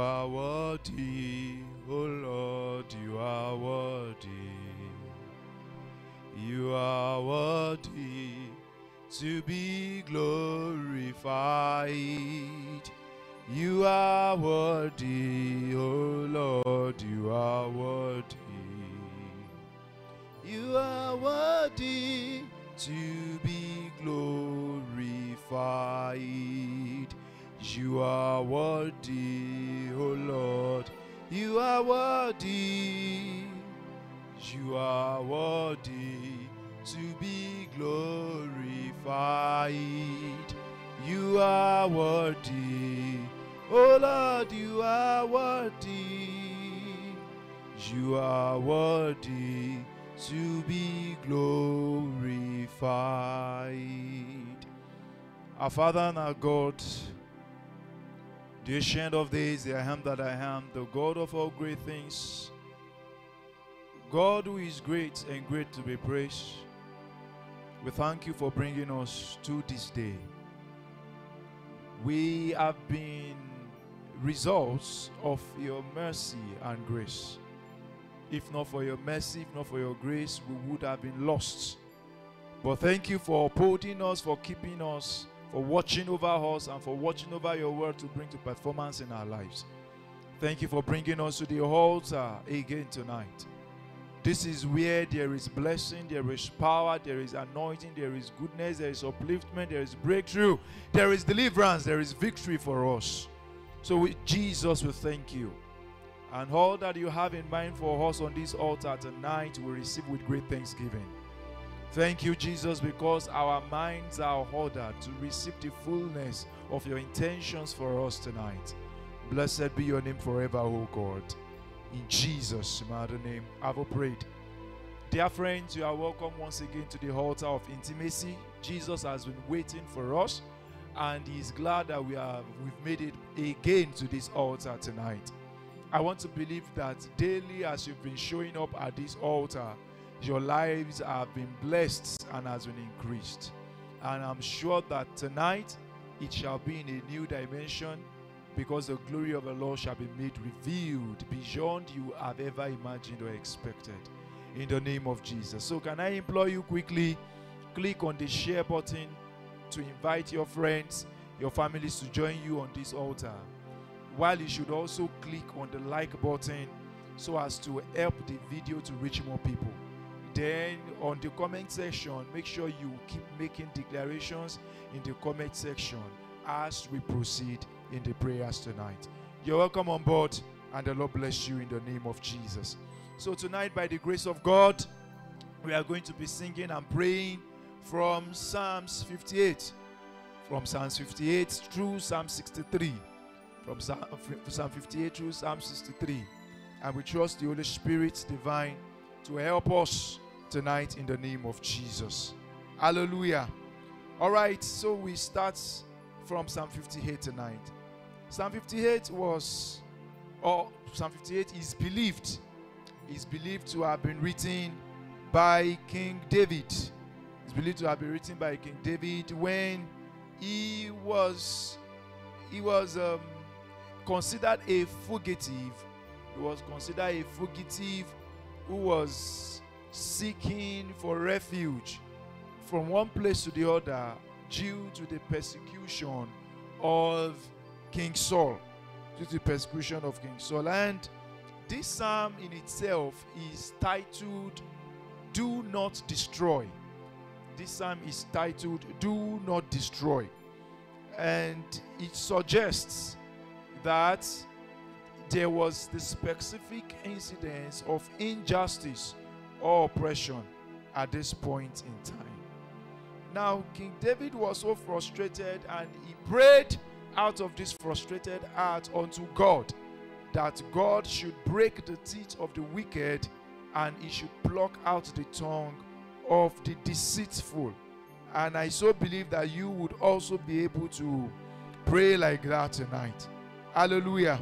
are worthy, O Lord, you are worthy. You are worthy to be glorified. You are worthy, O Lord, you are worthy. You are worthy to be glorified. You are worthy, O Lord. You are worthy. You are worthy to be glorified. You are worthy. O Lord, you are worthy. You are worthy to be glorified. Our Father and our God, the ancient of days, the I am that I am, the God of all great things, God who is great and great to be praised, we thank you for bringing us to this day. We have been results of your mercy and grace. If not for your mercy, if not for your grace, we would have been lost. But thank you for upholding us, for keeping us, for watching over us, and for watching over your word to bring to performance in our lives. Thank you for bringing us to the altar again tonight. This is where there is blessing, there is power, there is anointing, there is goodness, there is upliftment, there is breakthrough, there is deliverance, there is victory for us. So, with Jesus, we thank you. And all that you have in mind for us on this altar tonight, we receive with great thanksgiving. Thank you, Jesus, because our minds are ordered to receive the fullness of your intentions for us tonight. Blessed be your name forever, O God. In Jesus' mighty name, I've prayed. Dear friends, you are welcome once again to the altar of intimacy. Jesus has been waiting for us, and He is glad that we have we've made it again to this altar tonight. I want to believe that daily, as you've been showing up at this altar, your lives have been blessed and has been increased. And I'm sure that tonight it shall be in a new dimension because the glory of the Lord shall be made revealed beyond you have ever imagined or expected. In the name of Jesus. So, can I implore you quickly? Click on the share button to invite your friends, your families to join you on this altar. While you should also click on the like button so as to help the video to reach more people. Then on the comment section, make sure you keep making declarations in the comment section as we proceed in the prayers tonight. You're welcome on board, and the Lord bless you in the name of Jesus. So, tonight, by the grace of God, we are going to be singing and praying from Psalms 58, from Psalms 58 through Psalm 63, from Psalm 58 through Psalm 63. And we trust the Holy Spirit divine to help us tonight in the name of Jesus. Hallelujah. All right, so we start from Psalm 58 tonight. Psalm 58 was, or Psalm 58 is believed, is believed to have been written by King David. It's believed to have been written by King David when he was, he was um, considered a fugitive. He was considered a fugitive who was seeking for refuge from one place to the other due to the persecution of King Saul. Due to the persecution of King Saul. And this psalm in itself is titled Do Not Destroy. This psalm is titled Do Not Destroy. And it suggests that there was the specific incidence of injustice or oppression at this point in time. Now, King David was so frustrated and he prayed out of this frustrated heart unto God that God should break the teeth of the wicked and he should pluck out the tongue of the deceitful. And I so believe that you would also be able to pray like that tonight. Hallelujah.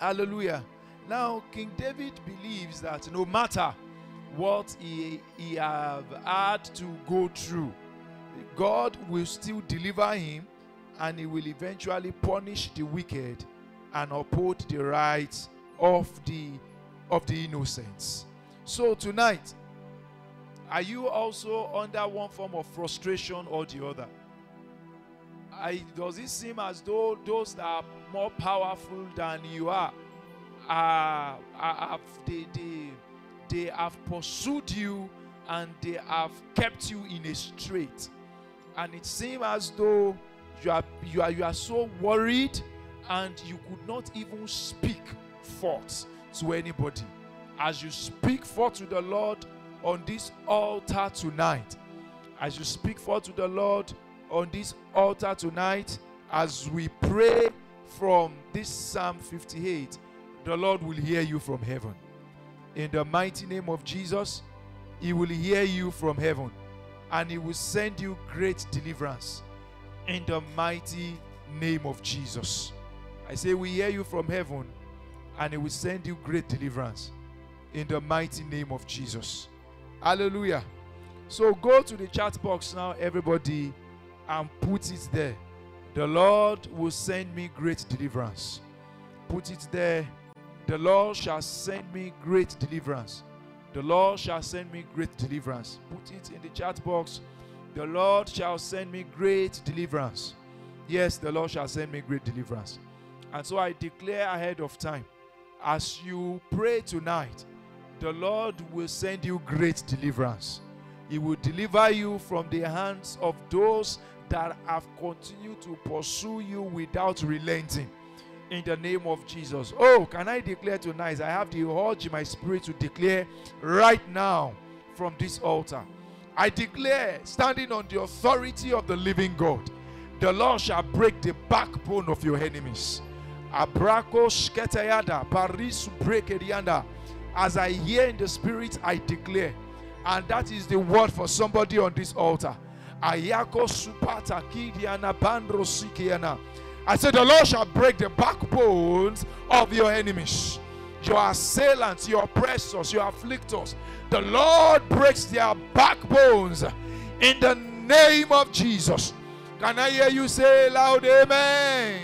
Hallelujah. Now, King David believes that no matter what he, he have had to go through, God will still deliver him and he will eventually punish the wicked and uphold the rights of the of the innocents. So tonight, are you also under one form of frustration or the other? I, does it seem as though those that are more powerful than you are, are, are have, they, they, they have pursued you and they have kept you in a strait? And it seems as though you are, you, are, you are so worried and you could not even speak forth to anybody. As you speak forth to the Lord on this altar tonight, as you speak forth to the Lord on this altar tonight, as we pray from this Psalm 58, the Lord will hear you from heaven. In the mighty name of Jesus, He will hear you from heaven and He will send you great deliverance. In the mighty name of Jesus. I say, We hear you from heaven and He will send you great deliverance. In the mighty name of Jesus. Hallelujah. So go to the chat box now, everybody, and put it there. The Lord will send me great deliverance. Put it there. The Lord shall send me great deliverance. The Lord shall send me great deliverance. Put it in the chat box. The Lord shall send me great deliverance. Yes, the Lord shall send me great deliverance. And so I declare ahead of time as you pray tonight, the Lord will send you great deliverance. He will deliver you from the hands of those that have continued to pursue you without relenting. In the name of Jesus. Oh, can I declare tonight? I have the urge in my spirit to declare right now from this altar. I declare, standing on the authority of the living God, the Lord shall break the backbone of your enemies. Abrako sketayada, paris brekedianda. As I hear in the spirit, I declare. And that is the word for somebody on this altar. Ayako supata kidiana bandro sikiana. I said, The Lord shall break the backbones of your enemies, your assailants, your oppressors, your afflictors. The Lord breaks their backbones in the name of Jesus. Can I hear you say loud, Amen?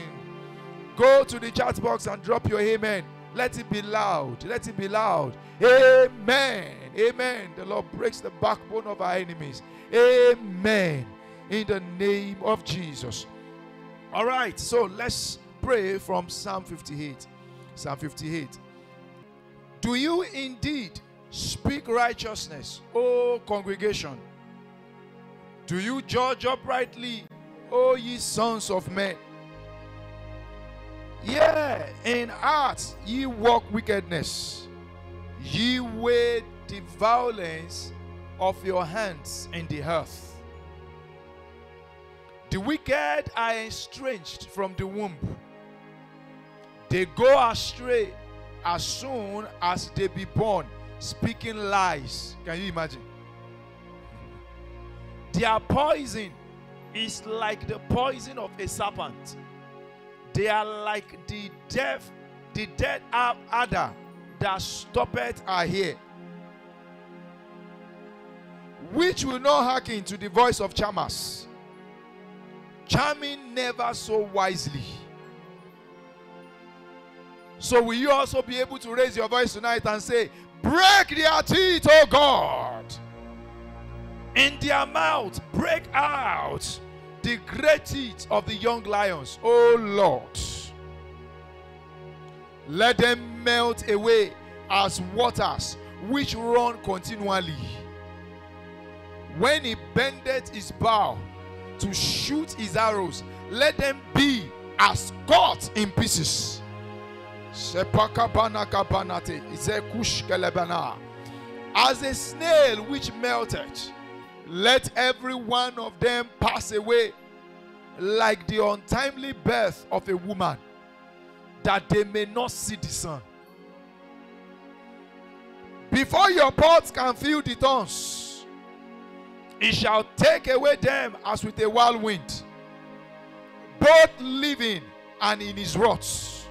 Go to the chat box and drop your Amen. Let it be loud. Let it be loud. Amen. Amen. The Lord breaks the backbone of our enemies. Amen. In the name of Jesus. All right. So let's pray from Psalm 58. Psalm 58. Do you indeed speak righteousness, O congregation? Do you judge uprightly, O ye sons of men? Yeah, in heart ye walk wickedness. Ye weigh the violence of your hands in the earth. The wicked are estranged from the womb. They go astray as soon as they be born, speaking lies. Can you imagine? Their poison is like the poison of a serpent. They are like the deaf, the dead adder that stoppeth are here, which will not hearken to the voice of charmers, charming never so wisely. So, will you also be able to raise your voice tonight and say, Break their teeth, oh God! In their mouth, break out the great teeth of the young lions, oh Lord. Let them melt away as waters which run continually. When he bendeth his bow to shoot his arrows, let them be as cut in pieces. As a snail which melted, let every one of them pass away like the untimely birth of a woman, that they may not see the sun. Before your pots can fill the thorns, it shall take away them as with a whirlwind, both living and in his wrath.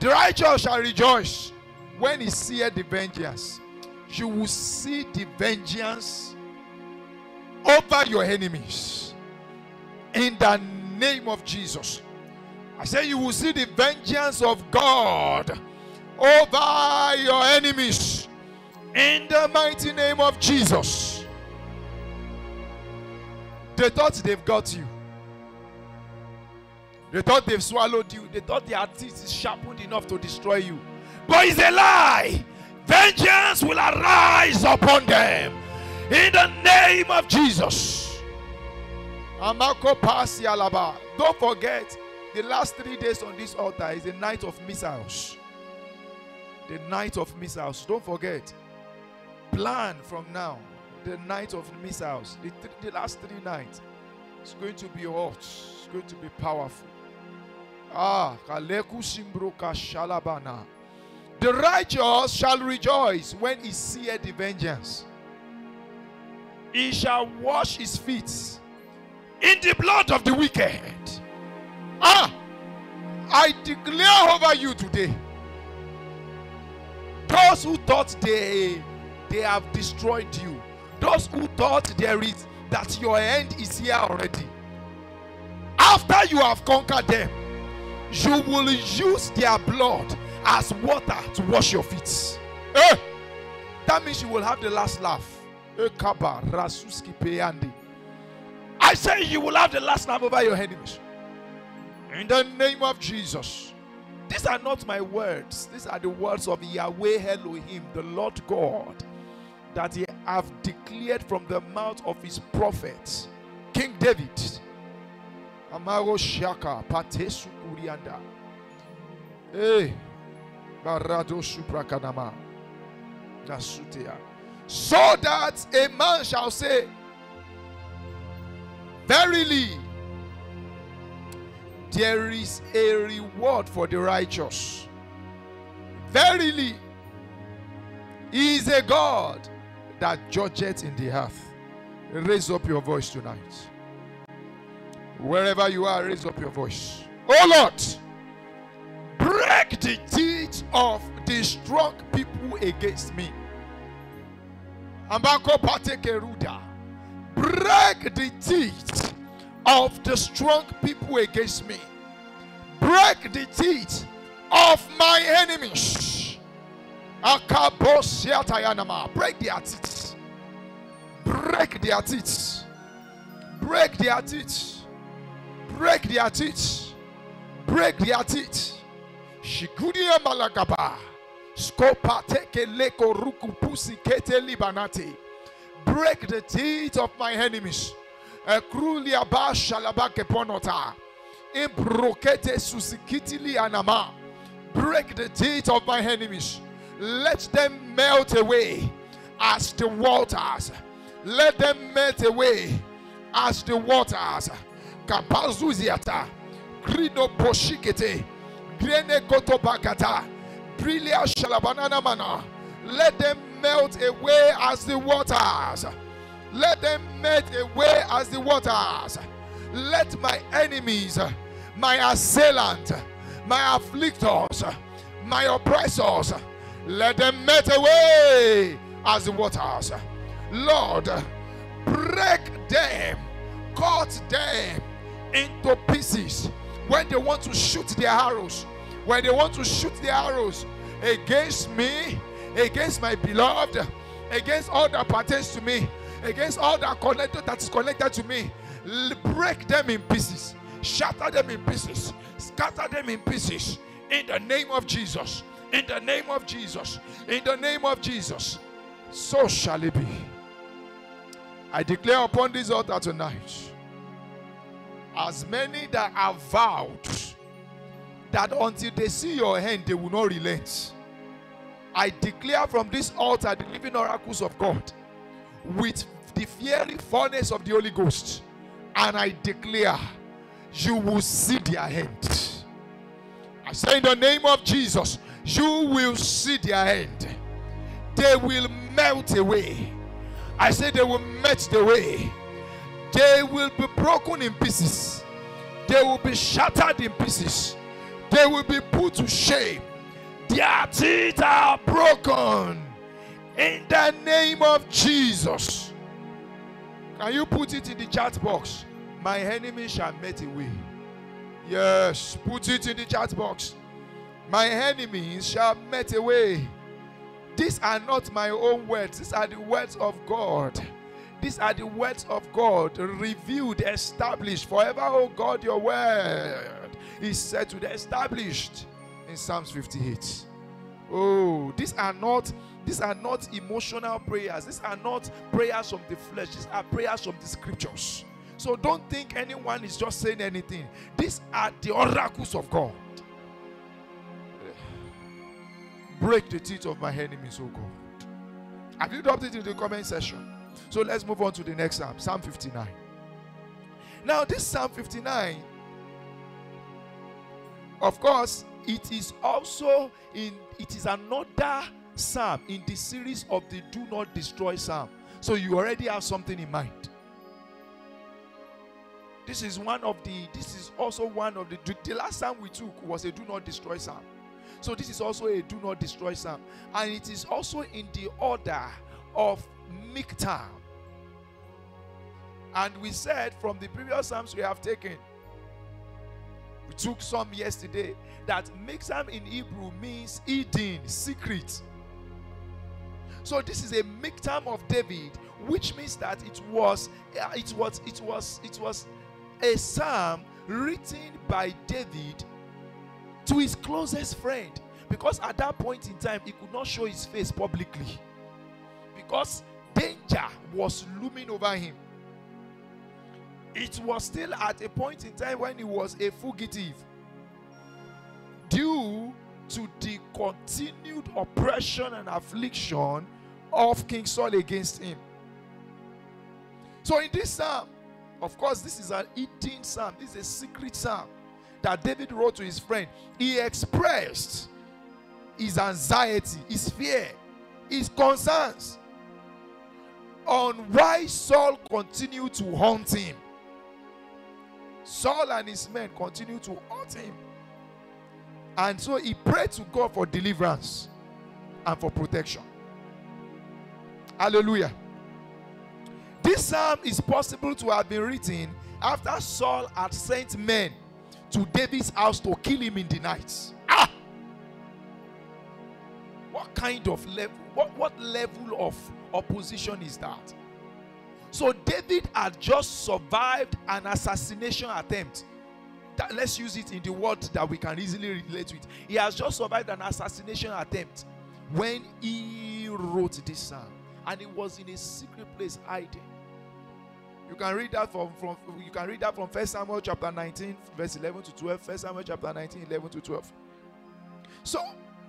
The righteous shall rejoice when he seeth the vengeance. You will see the vengeance over your enemies. In the name of Jesus. I say you will see the vengeance of God over your enemies in the mighty name of Jesus. They thought they've got you. They thought they've swallowed you. They thought their teeth is sharpened enough to destroy you. But it's a lie. Vengeance will arise upon them in the name of Jesus. Amako Pasi Alaba. Don't forget, the last three days on this altar is the night of missiles. The night of missiles. Don't forget. Plan from now. The night of missiles. The, th- the last three nights. It's going to be hot. It's going to be powerful. Ah, Kaleku Shalabana. The righteous shall rejoice when he seeth the vengeance. He shall wash his feet in the blood of the wicked. Ah, I declare over you today. Those who thought they they have destroyed you, those who thought there is that your end is here already. After you have conquered them, you will use their blood as water to wash your feet. Eh, That means you will have the last laugh. Eh. I say you will have the last laugh over your enemies. In the name of Jesus. These are not my words. These are the words of Yahweh Elohim, the Lord God, that he have declared from the mouth of his prophet, King David. Amaro Shaka, Patesu Kurianda. Hey, eh, Barado Suprakanama. Nasutea. So that a man shall say, Verily, there is a reward for the righteous. Verily, He is a God that judgeth in the earth. Raise up your voice tonight. Wherever you are, raise up your voice. Oh Lord, break the teeth of the strong people against me. Break the teeth of the strong people against me. Break the teeth of my enemies. Break their teeth. Break their teeth. Break their teeth. Break their teeth. Break their teeth. Shikudia malagaba. Skopa teke leko ruku pusi kete libanati. Break the teeth of my enemies. Ekrulia ba shalabake ponota. Imbrokete susikitili anama. Break the teeth of my enemies. Let them melt away as the waters. Let them melt away as the waters. Kapazuziata. Krino poshikete. Grene koto bakata. Brilia shalabanana mana. Let them melt away as the waters. Let them melt away as the waters. Let my enemies, my assailant, my afflictors, my oppressors, let them melt away as the waters. Lord, break them, cut them into pieces when they want to shoot their arrows. When they want to shoot their arrows against me, against my beloved, against all that pertains to me, against all that connected that is connected to me, break them in pieces, shatter them in pieces, scatter them in pieces. In the name of Jesus. In the name of Jesus. In the name of Jesus. So shall it be. I declare upon this altar tonight, as many that have vowed that until they see your hand, they will not relent. I declare from this altar the living oracles of God with the fiery furnace of the Holy Ghost, and I declare you will see their hand. I say in the name of Jesus, you will see their hand. They will melt away. I say they will melt away. They will be broken in pieces. They will be shattered in pieces. They will be put to shame. Their teeth are broken. In the name of Jesus. Can you put it in the chat box? My enemy shall melt away. Yes, put it in the chat box. My enemies shall melt away. These are not my own words, these are the words of God. These are the words of God, revealed, established forever. Oh God, your word is said to be established in Psalms 58. Oh, these are not these are not emotional prayers. These are not prayers from the flesh. These are prayers from the scriptures. So don't think anyone is just saying anything. These are the oracles of God. Break the teeth of my enemies, oh God. Have you dropped it in the comment section? So let's move on to the next Psalm, Psalm 59. Now, this Psalm 59, of course, it is also in it is another psalm in the series of the do not destroy psalm. So you already have something in mind. This is one of the this is also one of the the last psalm we took was a do not destroy psalm. So this is also a do not destroy psalm and it is also in the order of Miktam. And we said from the previous psalms we have taken we took some yesterday that Miktam in Hebrew means hidden, secret. So this is a Miktam of David, which means that it was uh, it was it was it was a psalm written by David to his closest friend. Because at that point in time he could not show his face publicly. Because danger was looming over him. It was still at a point in time when he was a fugitive due to the continued oppression and affliction of King Saul against him. So, in this psalm, of course, this is an eating psalm, this is a secret psalm that David wrote to his friend. He expressed his anxiety, his fear, his concerns on why Saul continued to haunt him. Saul and his men continued to haunt him. And so he prayed to God for deliverance and for protection. Hallelujah. This psalm is possible to have been written after Saul had sent men to David's house to kill him in the night. Ah! What kind of level, what, what level of opposition is that? So David had just survived an assassination attempt. That, let's use it in the word that we can easily relate with. He has just survived an assassination attempt when he wrote this psalm, and it was in a secret place hiding. You can read that from, from you can read that from First Samuel chapter 19, verse 11 to 12. First Samuel chapter 19, 11 to 12. So,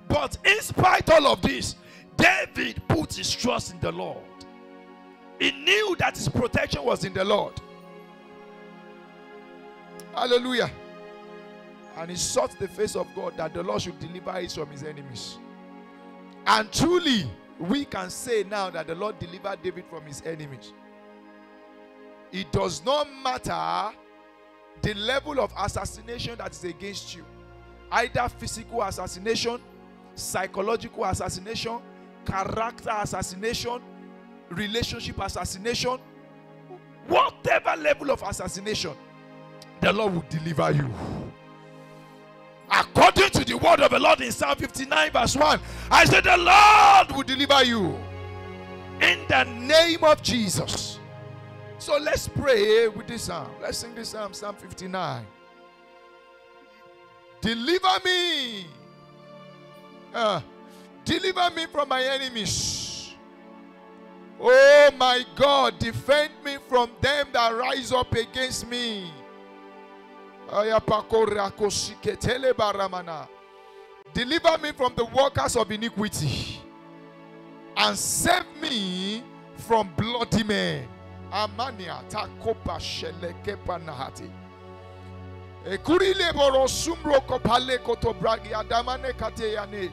but in spite all of this, David put his trust in the Lord. He knew that his protection was in the Lord. Hallelujah. And he sought the face of God that the Lord should deliver him from his enemies. And truly, we can say now that the Lord delivered David from his enemies. It does not matter the level of assassination that is against you either physical assassination, psychological assassination, character assassination, relationship assassination, whatever level of assassination, the Lord will deliver you. According to the word of the Lord in Psalm 59, verse 1, I said, The Lord will deliver you in the name of Jesus. So let's pray with this psalm. Let's sing this psalm, Psalm 59. Deliver me. Uh, deliver me from my enemies. Oh my God, defend me from them that rise up against me. Deliver me from the workers of iniquity and save me from bloody men. Amania takopa sheleke panahati. Ekurile boro sumro kopale koto bragi adamane kateyane.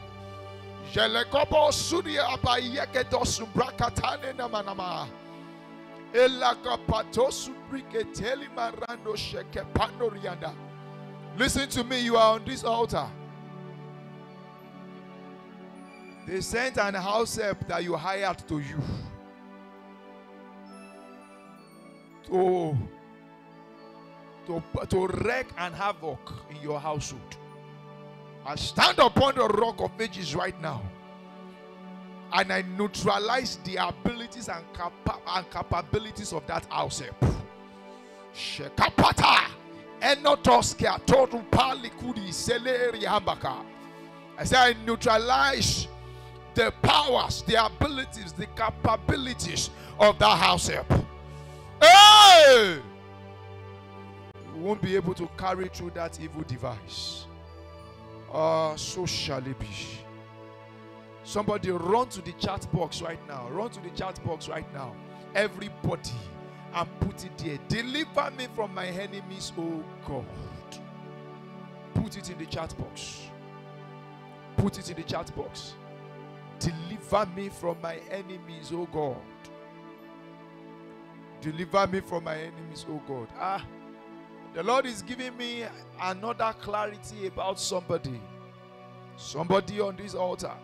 Jelekopo suri abayeke dosu brakatane namanama. Elakapato subrike teli marando sheke pandorianda. Listen to me, you are on this altar. They sent an house help that you hired to you. Oh, to, to wreak and havoc in your household. I stand upon the rock of ages right now and I neutralize the abilities and, capa- and capabilities of that house. Shekapata enotoskia totu palikudi seleri hambaka. I say I neutralize the powers, the abilities, the capabilities of that house help. You won't be able to carry through that evil device. Ah, so shall it be. Somebody run to the chat box right now. Run to the chat box right now. Everybody, and put it there. Deliver me from my enemies, oh God. Put it in the chat box. Put it in the chat box. Deliver me from my enemies, oh God. Deliver me from my enemies, oh God. Ah, the Lord is giving me another clarity about somebody. Somebody on this altar.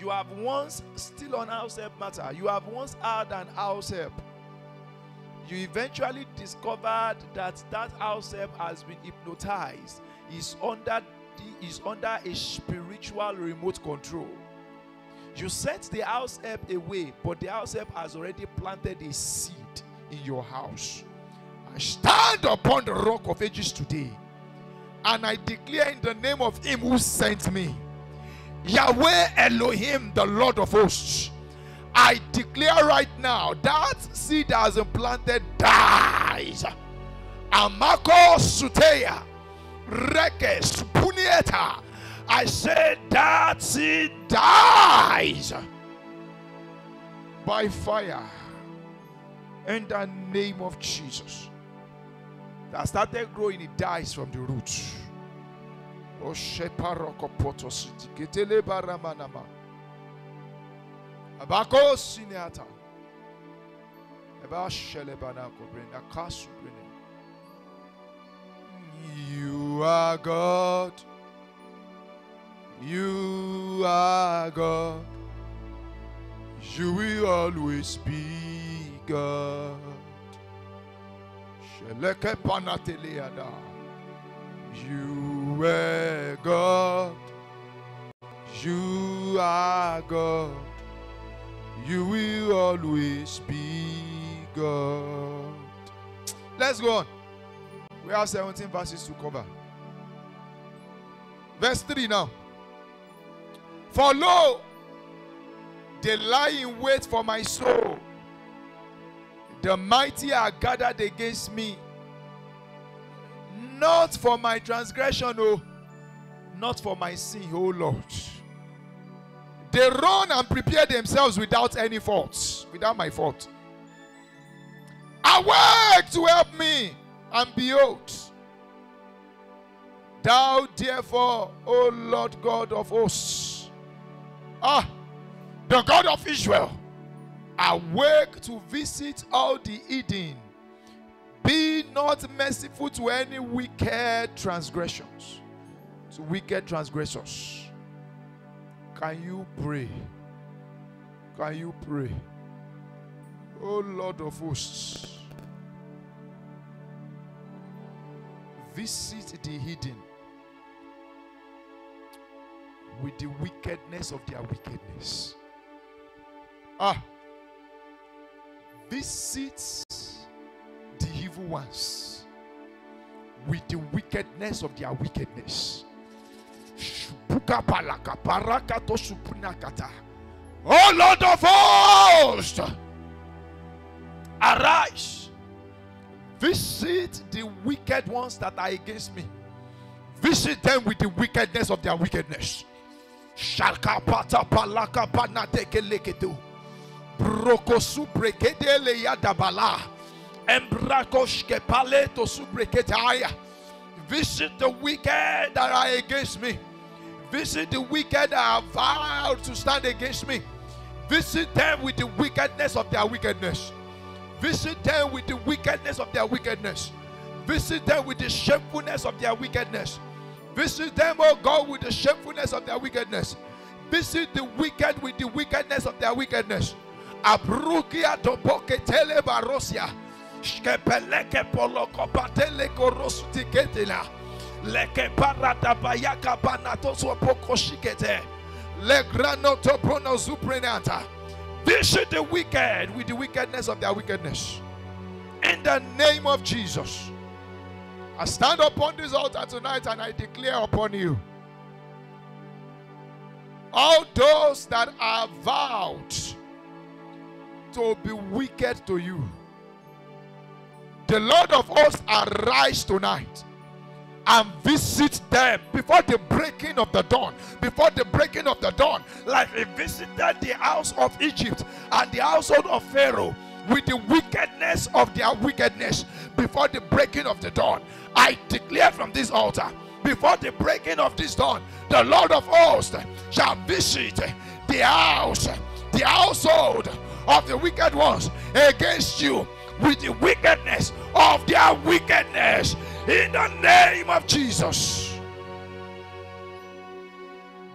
You have once, still on house help matter, you have once had an house help. You eventually discovered that that house help has been hypnotized, is under, is under a spiritual remote control. You sent the house help away, but the house help has already planted a seed in your house. I stand upon the rock of ages today and I declare in the name of Him who sent me, Yahweh Elohim, the Lord of hosts. I declare right now that seed that has been planted dies. Amako Suteya, Rekes Punieta. I said that seed dies by fire in the name of Jesus. That started growing, it dies from the roots. O sheparoko potositi ketele You are God. You will always be God. You were God. You are God. You will always be God. Let's go on. We have 17 verses to cover. Verse 3 now. For lo, they lie in wait for my soul. The mighty are gathered against me. Not for my transgression, oh, not for my sin, oh Lord. They run and prepare themselves without any faults, without my fault. Awake to help me, and behold, thou therefore, O Lord God of hosts, ah, the God of Israel, awake to visit all the Eden. Be not merciful to any wicked transgressions, to wicked transgressors. Can you pray? Can you pray? Oh Lord of hosts, visit the hidden with the wickedness of their wickedness. Ah, visit the evil ones with the wickedness of their wickedness. Oh Lord of hosts, arise, visit the wicked ones that are against me, visit them with the wickedness of their wickedness. Shalkapata palaka panateke leketu. Brokosu brekedele yadabala. Embrakoshke paleto subreketaya. Visit the wicked that are against me. Visit the wicked that are vowed to stand against me. Visit them with the wickedness of their wickedness. Visit them with the wickedness of their wickedness. Visit them with the shamefulness of their wickedness. Visit them, oh God, with the shamefulness of their wickedness. Visit the wicked with the wickedness of their wickedness. Abrukia topoketele barosia. Shkepeleke poloko patele korosutiketela. Leke parata bayaka banatoso pokoshikete. Legranoto pronozuprenata. Visit the wicked with the wickedness of their wickedness. In the name of Jesus. I stand upon this altar tonight and I declare upon you all those that are vowed to be wicked to you. The Lord of hosts arise tonight and visit them before the breaking of the dawn. Before the breaking of the dawn, like he visited the house of Egypt and the household of Pharaoh with the wickedness of their wickedness before the breaking of the dawn. I declare from this altar, before the breaking of this dawn, the Lord of hosts shall visit the house, the household of the wicked ones against you with the wickedness of their wickedness in the name of Jesus.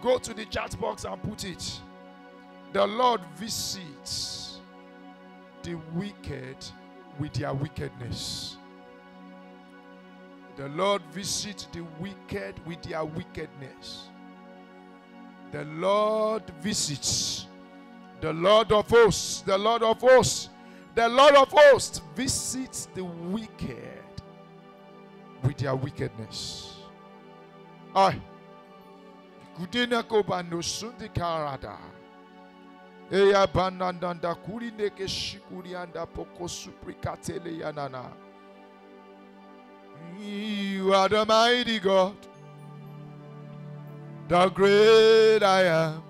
Go to the chat box and put it. The Lord visits the wicked with their wickedness. The Lord visits the wicked with their wickedness. The Lord visits. The Lord of hosts, the Lord of hosts, the Lord of hosts visits the wicked with their wickedness. Ay. Kudina ko bando sundi karada. Eya banandanda kuri neke shikuri anda poko suprikatele yanana. You are the mighty God, the great I am.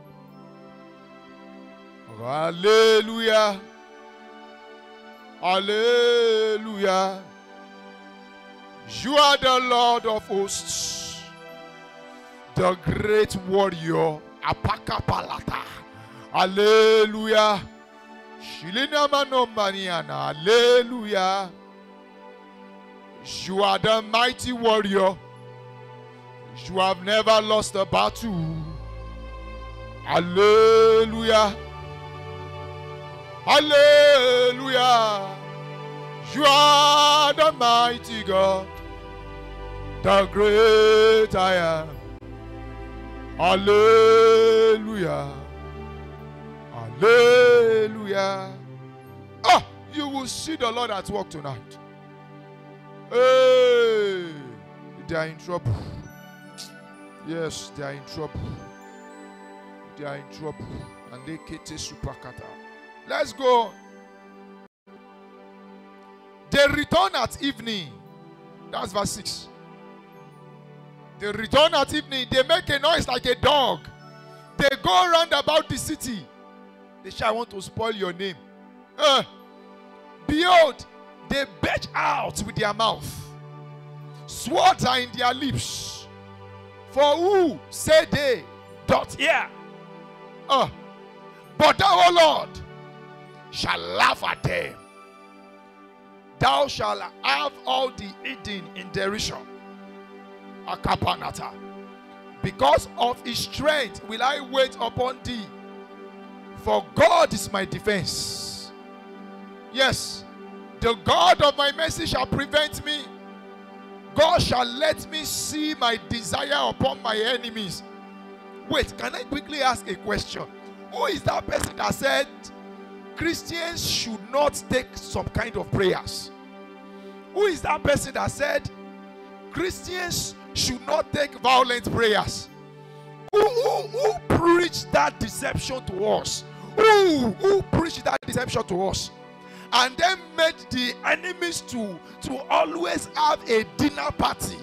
Oh, hallelujah. Hallelujah. You are the Lord of hosts, the great warrior. Apaka palata. Hallelujah. Shilina manomaniana. Hallelujah. You are the mighty warrior. You have never lost a battle. Hallelujah. Hallelujah. You are the mighty God, the great I am. Hallelujah. Hallelujah. Ah, you will see the Lord at work tonight. Hey, they are in trouble. Yes, they are in trouble. They are in trouble. And they kete supakata. Let's go. They return at evening. That's verse 6. They return at evening. They make a noise like a dog. They go around about the city. They shall want to spoil your name. Eh. behold, they belch out with their mouth. Swords are in their lips. For who say they doth hear? Uh, but thou, O Lord, shall laugh at them. Thou shalt have all the hidden in derision. Akapanata. Because of his strength will I wait upon thee. For God is my defense. Yes, the God of my mercy shall prevent me. God shall let me see my desire upon my enemies. Wait, can I quickly ask a question? Who is that person that said Christians should not take some kind of prayers? Who is that person that said Christians should not take violent prayers? Who, who, who preached that deception to us? Who, who preached that deception to us? And then made the enemies to, to always have a dinner party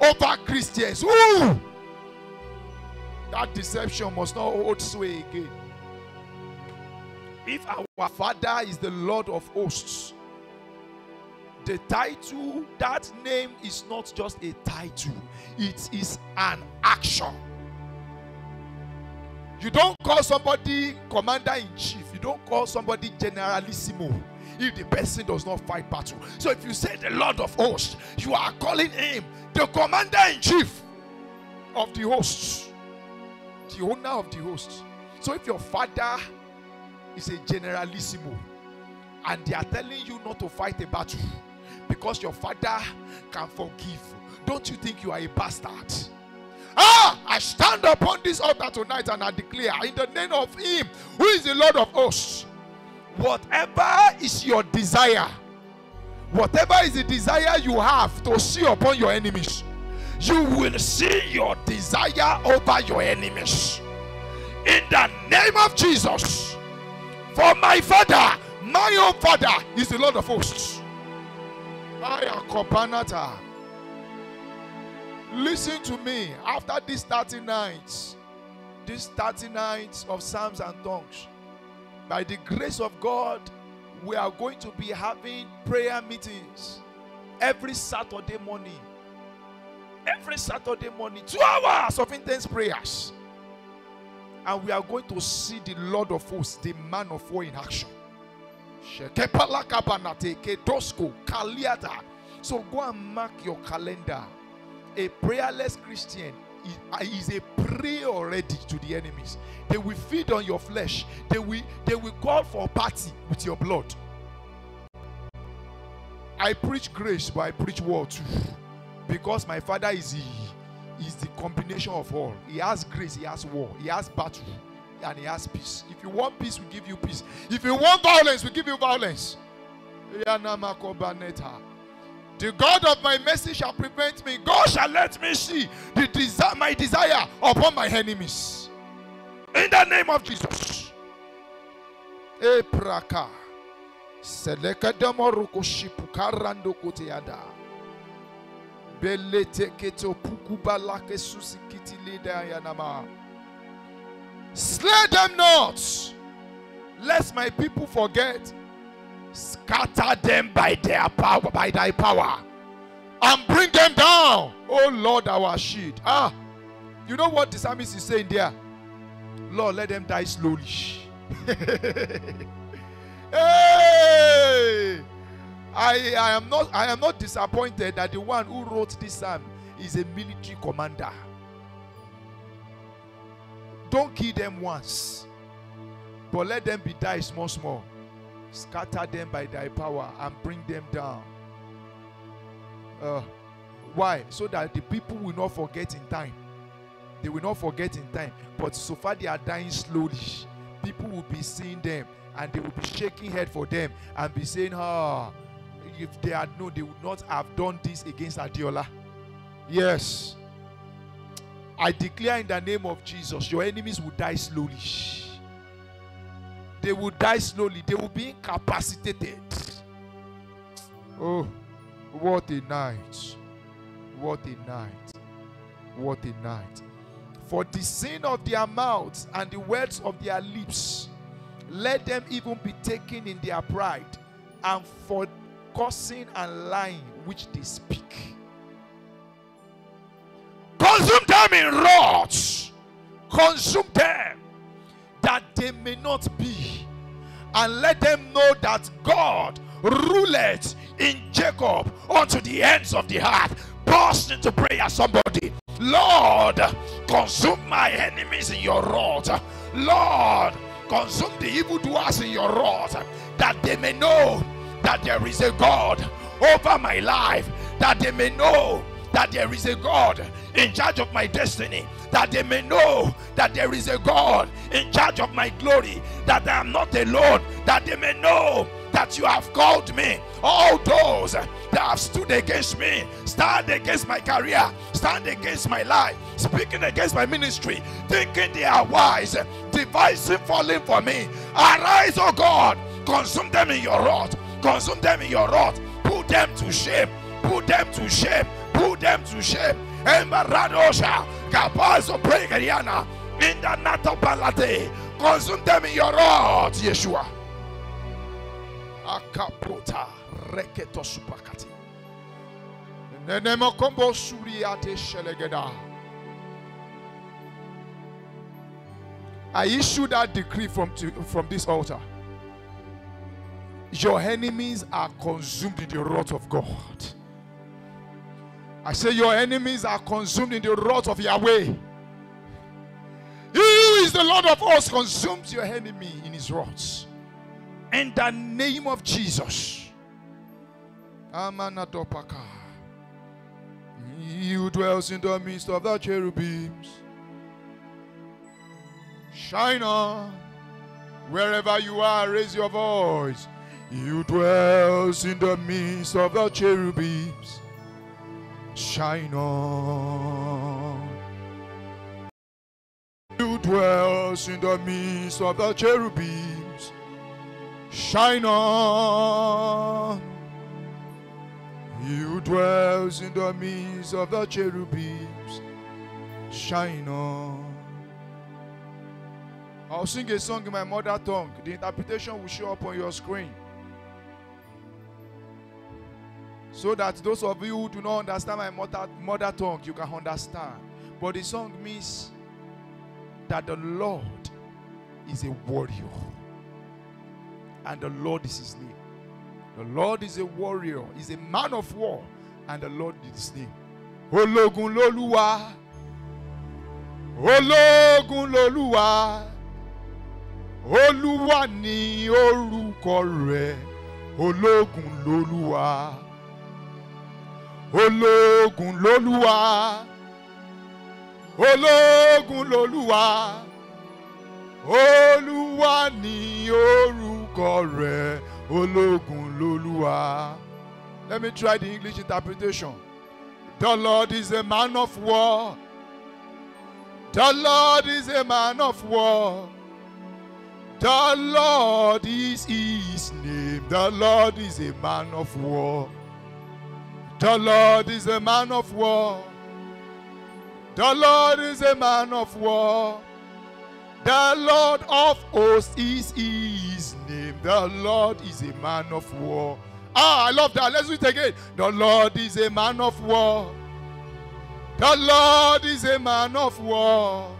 over Christians. Who? That deception must not hold sway again. If our Father is the Lord of hosts, the title, that name is not just a title, it is an action. You don't call somebody commander in chief, you don't call somebody generalissimo if the person does not fight battle. So if you say the Lord of hosts, you are calling him the commander in chief of the hosts, the owner of the hosts. So if your father is a generalissimo and they are telling you not to fight a battle because your father can forgive. Don't you think you are a bastard? Ah, I stand upon this altar tonight and I declare in the name of Him who is the Lord of hosts, whatever is your desire, whatever is the desire you have to see upon your enemies, you will see your desire over your enemies. In the name of Jesus, for my father, my own father is the Lord of hosts. Listen to me. After these 30 nights, these 30 nights of Psalms and tongues, by the grace of God, we are going to be having prayer meetings every Saturday morning. Every Saturday morning, two hours of intense prayers. And we are going to see the Lord of hosts, the man of war in action. So go and mark your calendar a prayerless Christian is, a prey already to the enemies. They will feed on your flesh. They will they will call for a party with your blood. I preach grace, but I preach war too. Because my father is the, is the combination of all. He has grace, he has war, he has battle, and he has peace. If you want peace, we give you peace. If you want violence, we give you violence. The God of my mercy shall prevent me. God shall let me see the desi- my desire upon my enemies. In the name of Jesus. Epraka. Selekadamoruko shipukarando koteada. Belete keto pukubalake susikiti lida yanama. Slay them not, lest my people forget Scatter them by their power, by thy power, and bring them down. Oh Lord, our shield. Ah, you know what the psalmist is saying there? Lord, let them die slowly. hey! I, I am not I am not disappointed that the one who wrote this psalm is a military commander. Don't kill them once, but let them be die small small. Scatter them by thy power and bring them down. Uh, why? So that the people will not forget in time. They will not forget in time. But so far they are dying slowly. People will be seeing them and they will be shaking head for them and be saying, Ah, if they had known, they would not have done this against Adiola. Yes. I declare in the name of Jesus, your enemies will die slowly they will die slowly, they will be incapacitated. Oh, what a night! What a night! What a night! For the sin of their mouths and the words of their lips, let them even be taken in their pride, and for cursing and lying which they speak. Consume them in wrath, consume them that they may not be. And let them know that God ruleth in Jacob unto the ends of the earth. Burst into prayer, somebody. Lord, consume my enemies in your wrath. Lord, consume the evildoers in your wrath, that they may know that there is a God over my life, that they may know that there is a God in charge of my destiny, that they may know that there is a God in charge of my glory, that I am not alone, that they may know that you have called me. All those that have stood against me, stand against my career, stand against my life, speaking against my ministry, thinking they are wise, devising falling for me. Arise, O God, consume them in your wrath, consume them in your wrath, put them to shame, put them to shame, put them to shame. Embaradosha, Capazo Pregariana, in the Nato Balade, consume them in your wrath, Yeshua. I issue that decree from, to, from this altar. Your enemies are consumed in the wrath of God. I say, Your enemies are consumed in the wrath of Yahweh. He who is the Lord of hosts consumes your enemy in his wrath. In the name of Jesus. Amanadopaka. He who dwells in the midst of the cherubims. Shine on. Wherever you are, raise your voice. He who dwells in the midst of the cherubims. Shine on. He who dwells in the midst of the cherubims. Shine on. He who dwells in the midst of the cherubims. Shine on. I'll sing a song in my mother tongue. The interpretation will show up on your screen. So that those of you who do not understand my mother, mother tongue, you can understand. But the song means that the Lord is a warrior. And the Lord is his name. The Lord is a warrior, is a man of war, and the Lord is his name. Ológun lolúwa. Ológun lolúwa. Olúwa ni orúkọ rẹ̀. Ológun lolúwa. Ológun lolúwa. Ológun lolúwa. Olúwa ni orúkọ Let me try the English interpretation. The Lord is a man of war. The Lord is a man of war. The Lord is his name. The Lord is a man of war. The Lord is a man of war. The Lord is a man of war. The Lord of hosts is his. The Lord is a man of war. Ah, I love that. Let's do it again. The Lord is a man of war. The Lord is a man of war.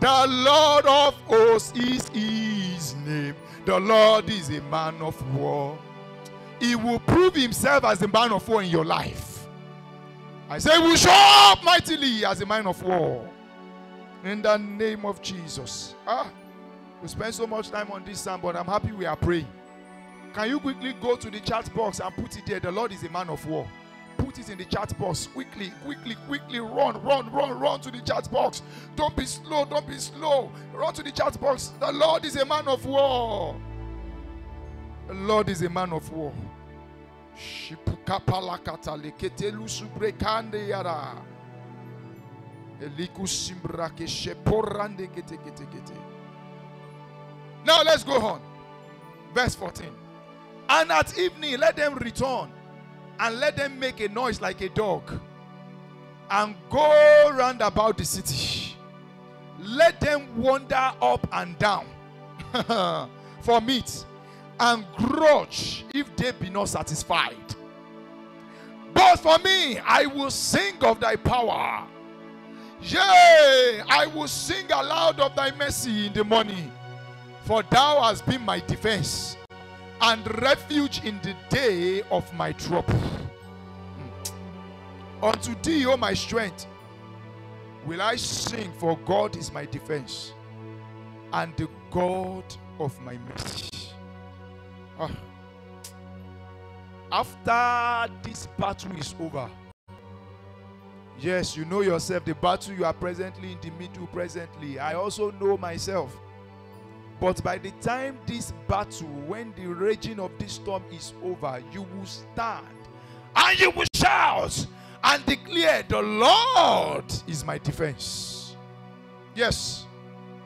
The Lord of hosts is his name. The Lord is a man of war. He will prove himself as a man of war in your life. I say, he will show up mightily as a man of war. In the name of Jesus. Ah, we spend so much time on this psalm, but I'm happy we are praying. Can you quickly go to the chat box and put it there? The Lord is a man of war. Put it in the chat box quickly, quickly, quickly. Run, run, run, run to the chat box. Don't be slow, don't be slow. Run to the chat box. The Lord is a man of war. The Lord is a man of war. Shipukapalakata subrekande yara. Eliku simbrake kete kete. Now let's go on. Verse 14. And at evening, let them return and let them make a noise like a dog and go round about the city. Let them wander up and down for meat and grudge if they be not satisfied. But for me, I will sing of thy power. Yea, I will sing aloud of thy mercy in the morning, for thou hast been my defense and refuge in the day of my trouble. Unto thee, O my strength, will I sing, for God is my defense and the God of my mercy. Ah. After this battle is over, yes, you know yourself, the battle you are presently in the middle, presently. I also know myself. But by the time this battle, when the raging of this storm is over, you will stand and you will shout and declare, The Lord is my defense. Yes,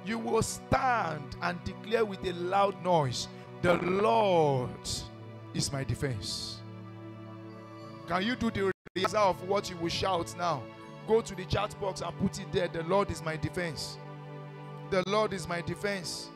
you will stand and declare with a loud noise, The Lord is my defense. Can you do the rehearsal of what you will shout now? Go to the chat box and put it there. The Lord is my defense. The Lord is my defense.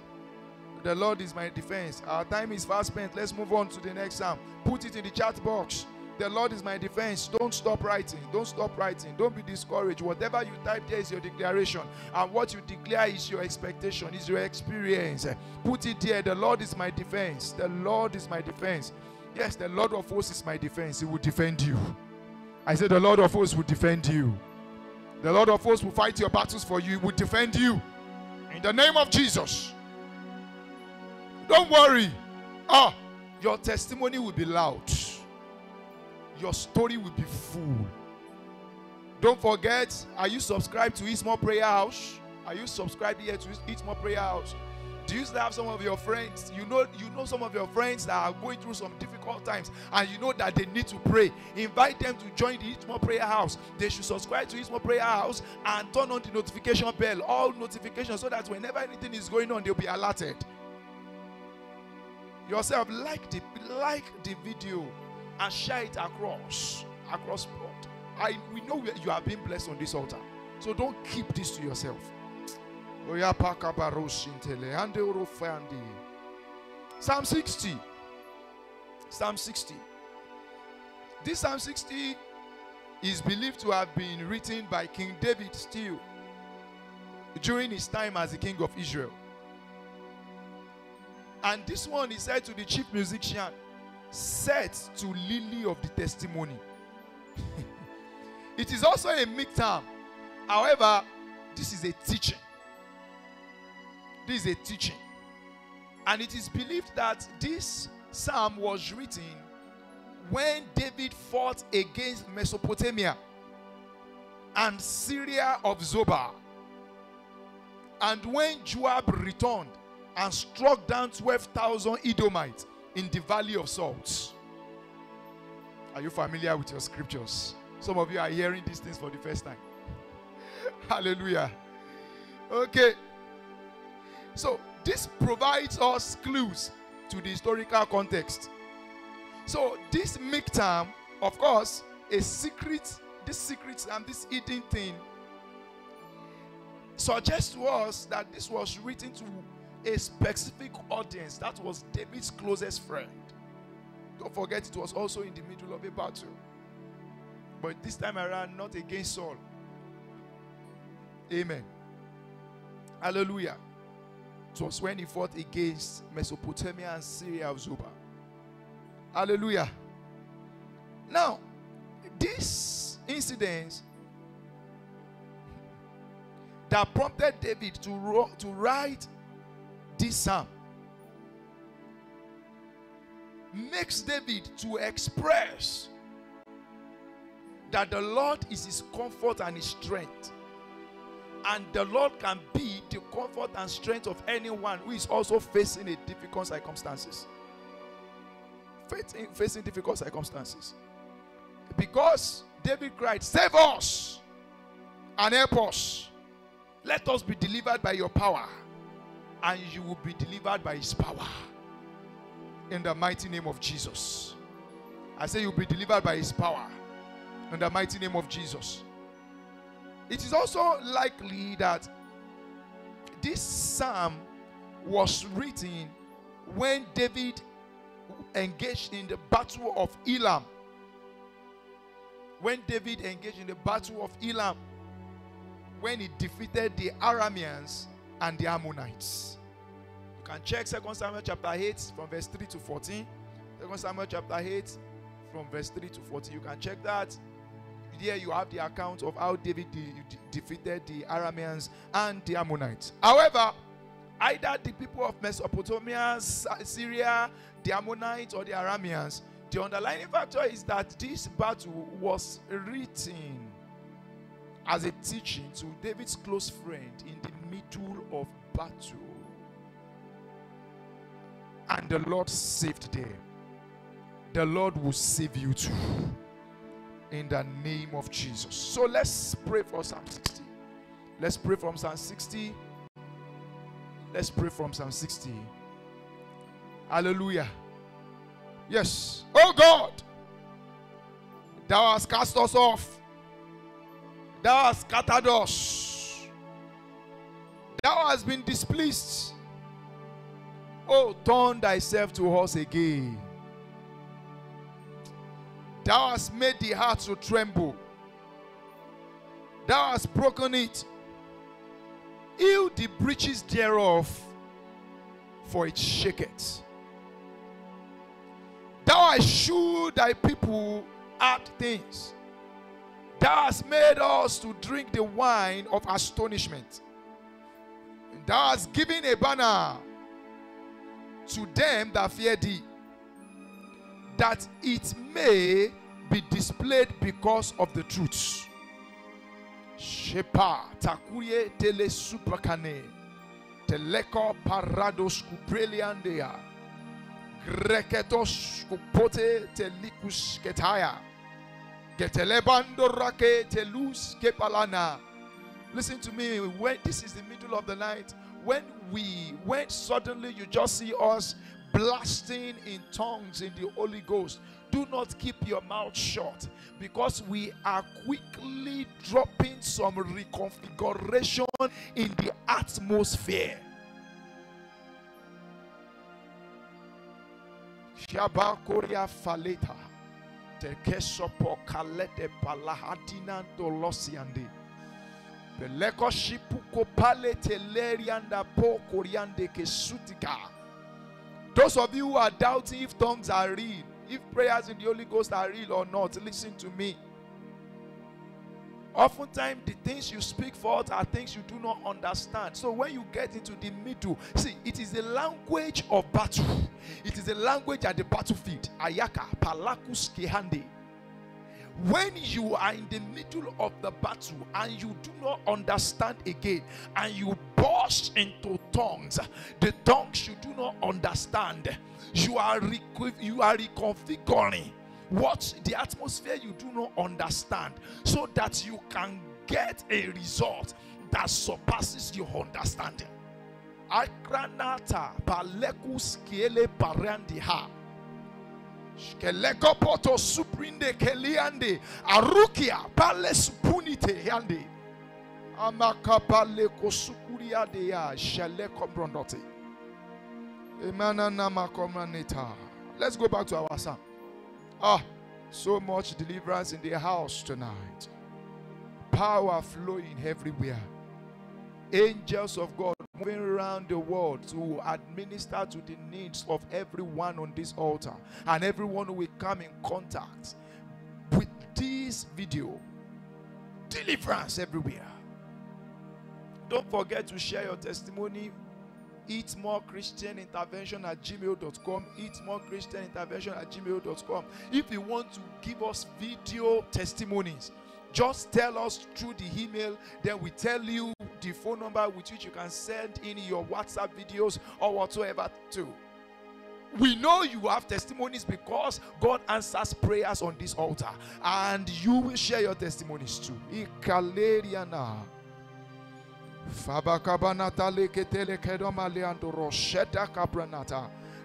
The Lord is my defense. Our time is fast spent. Let's move on to the next psalm. Put it in the chat box. The Lord is my defense. Don't stop writing. Don't stop writing. Don't be discouraged. Whatever you type there is your declaration. And what you declare is your expectation, is your experience. Put it there. The Lord is my defense. The Lord is my defense. Yes, the Lord of hosts is my defense. He will defend you. I said, The Lord of hosts will defend you. The Lord of hosts will fight your battles for you. He will defend you. In the name of Jesus. Don't worry. Ah, your testimony will be loud. Your story will be full. Don't forget, are you subscribed to Eat More Prayer House? Are you subscribed here to Eat More Prayer House? Do you still have some of your friends? You know, you know some of your friends that are going through some difficult times, and you know that they need to pray. Invite them to join the Eat More Prayer House. They should subscribe to Eat More Prayer House and turn on the notification bell, all notifications, so that whenever anything is going on, they'll be alerted. Yourself, like the like the video and share it across across board. I we know you are being blessed on this altar, so don't keep this to yourself. Psalm 60. Psalm 60. This Psalm 60 is believed to have been written by King David still during his time as the king of Israel. And this one is said to the chief musician, set to lily of the testimony. it is also a miktam. However, this is a teaching. This is a teaching. And it is believed that this psalm was written when David fought against Mesopotamia and Syria of Zobah. And when Joab returned and struck down 12,000 Edomites in the valley of Salt. Are you familiar with your scriptures? Some of you are hearing these things for the first time. Hallelujah. Okay. So, this provides us clues to the historical context. So, this miktam, of course, a secret, this secret and this hidden thing suggests to us that this was written to a specific audience that was David's closest friend. Don't forget, it was also in the middle of a battle. But this time around, not against Saul. Amen. Hallelujah. It was when he fought against Mesopotamia and Syria of Zobah. Hallelujah. Now, this incident that prompted David to, to write this psalm makes David to express that the Lord is his comfort and his strength. And the Lord can be the comfort and strength of anyone who is also facing a difficult circumstances. Facing, facing difficult circumstances. Because David cried, Save us and help us. Let us be delivered by your power, and you will be delivered by his power. In the mighty name of Jesus. I say you'll be delivered by his power. In the mighty name of Jesus. It is also likely that this psalm was written when David engaged in the battle of Elam. When David engaged in the battle of Elam, when he defeated the Arameans and the Ammonites. You can check 2 Samuel chapter 8 from verse 3 to 14. 2 Samuel chapter 8 from verse 3 to 14. You can check that there you have the account of how David de- de- defeated the Arameans and the Ammonites. However, either the people of Mesopotamia, Syria, the Ammonites, or the Arameans, the underlying factor is that this battle was written as a teaching to David's close friend in the middle of battle. And the Lord saved them. The Lord will save you too in the name of Jesus. So let's pray for Psalm 60. Let's pray from Psalm 60. Let's pray from Psalm 60. Hallelujah. Yes. Oh God, thou hast cast us off, thou hast scattered us, thou hast been displeased. Oh, turn thyself to us again. Thou hast made the heart to tremble. Thou hast broken it. Heal the breaches thereof, for it shaketh. Thou hast shewed thy people hard things. Thou hast made us to drink the wine of astonishment. Thou hast given a banner to them that fear thee, that it may be displayed because of the truth. Shepa takuye tele suprakane teleko parados kupreliandea greketos kupote telikus ketaya Listen to me. When this is the middle of the night, when we when suddenly you just see us blasting in tongues in the Holy Ghost, do not keep your mouth shut because we are quickly dropping some reconfiguration in the atmosphere. Shabakoria faleta. Shipuko kesutika. Those of you who are doubting if tongues are real, if prayers in the Holy Ghost are real or not, listen to me. Oftentimes, the things you speak forth are things you do not understand. So, when you get into the middle, see, it is a language of battle, it is a language at the battlefield. Ayaka, palakus kehande. When you are in the middle of the battle and you do not understand again, and you burst into tongues, the tongues you do not understand, you are you are reconfiguring what the atmosphere you do not understand so that you can get a result that surpasses your understanding. Akranata palekus kiele parandiha. Keleko poto suprinde keliande arukia pale supunite yande. Amaka pale kosukuria de ya shale kombrondote. Emana nama. Let's go back to our psalm. Ah, so much deliverance in the house tonight. Power flowing everywhere. Angels of God moving around the world to administer to the needs of everyone on this altar and everyone who will come in contact with this video. Deliverance everywhere. Don't forget to share your testimony eat more christian intervention at gmail.com eat more christian intervention at gmail.com if you want to give us video testimonies just tell us through the email. Then we tell you the phone number with which you can send in your whatsapp videos or whatsoever too we know you have testimonies because God answers prayers on this altar, and you will share your testimonies too.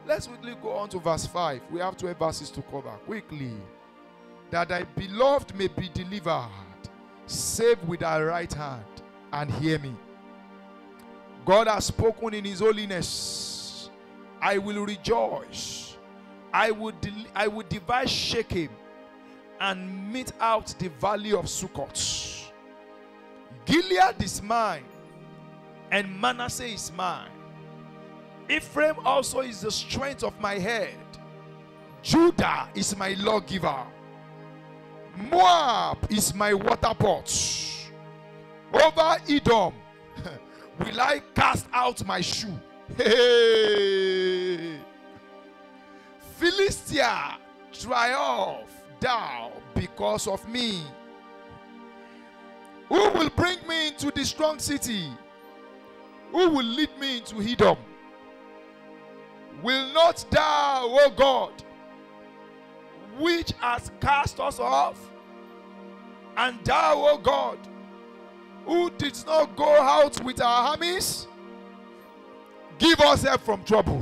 Let's quickly go on to verse 5. We have 12 verses to cover. Quickly. That thy beloved may be delivered. Save with thy right hand and hear me. God has spoken in his holiness. I will rejoice. I will, I will divide Shechem and mete out the valley of Sukkot. Gilead is mine, and Manasseh is mine. Ephraim also is the strength of my head. Judah is my lawgiver. Moab is my water pot. Over Edom will I cast out my shoe. Hey. Philistia, triumph thou because of me. Who will bring me into the strong city? Who will lead me into Edom? Will not thou, O God, which has cast us off, and thou, O God, who didst not go out with our armies, give us help from trouble.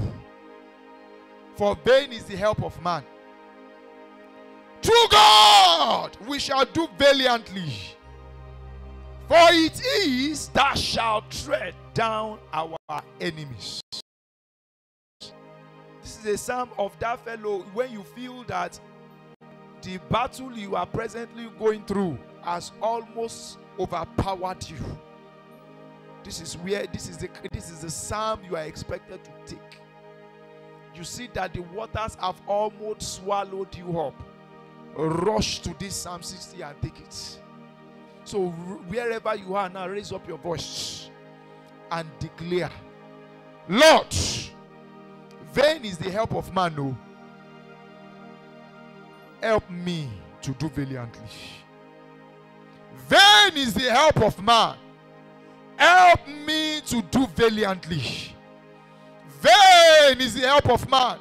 For vain is the help of man. Through God we shall do valiantly. For it is that shall tread down our enemies. This is a psalm of that fellow when you feel that the battle you are presently going through has almost overpowered you. This is where this is the this is the psalm you are expected to take. You see that the waters have almost swallowed you up. Rush to this Psalm 60 and take it. So wherever you are now, raise up your voice and declare, Lord, Vain is the help of man, no. Help me to do valiantly. Vain is the help of man. Help me to do valiantly. Vain is the help of man.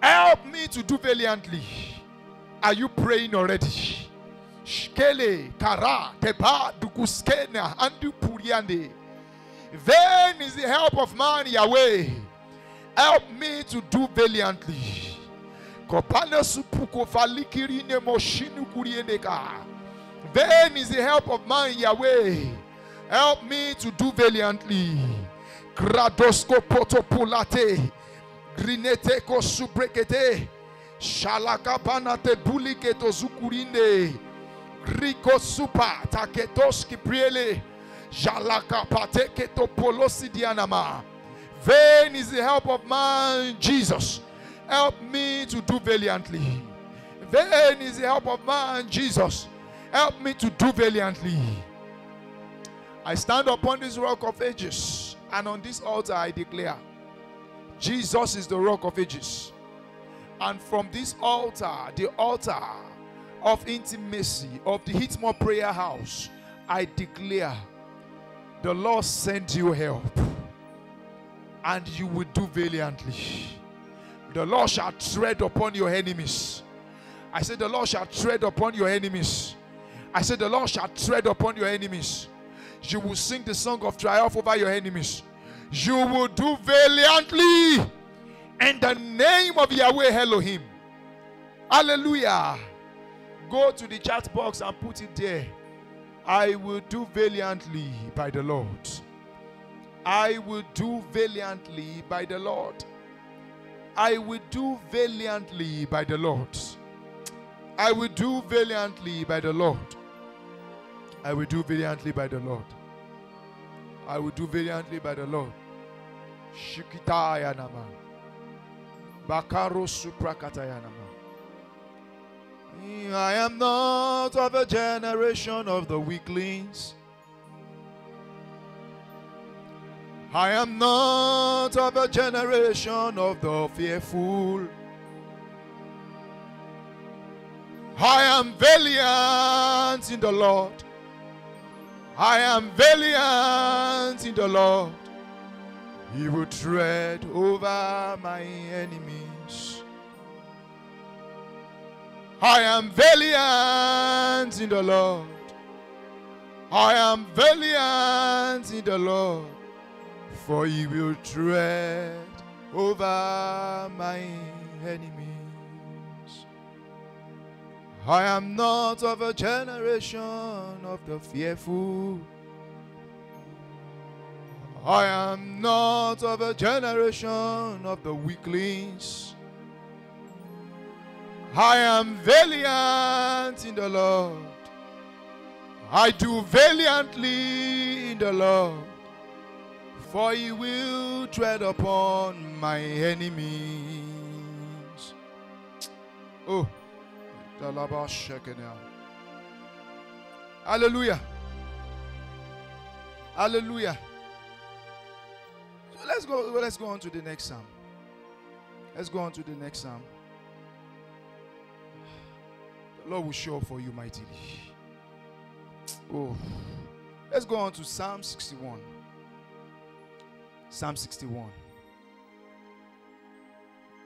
Help me to do valiantly. Are you praying already? Shkele, Kara, Dukuskena, Andu Puriande. Vain is the help of man, Yahweh. Help me to do valiantly. Vain is the help of man, Yahweh. Help me to do valiantly. Gradosko potopulate. Grinete ko subrekete. Shalaka banate buliketo zukurinde. Griko supa taketoski priele. Jalaka pateketo polosi dianama. Vain is the help of man, Jesus. Help me to do valiantly. Vain is the help of man, Jesus. Help me to do valiantly. I stand upon this rock of ages, and on this altar I declare Jesus is the rock of ages. And from this altar, the altar of intimacy of the Eat More Prayer House, I declare the Lord send you help, and you will do valiantly. The Lord shall tread upon your enemies. I said, The Lord shall tread upon your enemies. I said, The Lord shall tread upon your enemies. You will sing the song of triumph over your enemies. You will do valiantly in the name of Yahweh Elohim. Hallelujah. Go to the chat box and put it there. I will do valiantly by the Lord. I will do valiantly by the Lord. I will do valiantly by the Lord. I will do valiantly by the Lord. I will do valiantly by the Lord. I will do valiantly by the Lord. Shikitaya nama. Bakaro suprakataya nama. I am not of a generation of the weaklings. I am not of a generation of the fearful. I am valiant in the Lord. I am valiant in the Lord. He will tread over my enemies. I am valiant in the Lord. I am valiant in the Lord, for he will tread over my enemies. I am not of a generation of the fearful. I am not of a generation of the weaklings. I am valiant in the Lord. I do valiantly in the Lord, for he will tread upon my enemies. Oh, hallelujah. Hallelujah. So let's go. Let's go on to the next psalm. Let's go on to the next psalm. Lord will show up for you mightily. Oh, let's go on to Psalm 61. Psalm 61.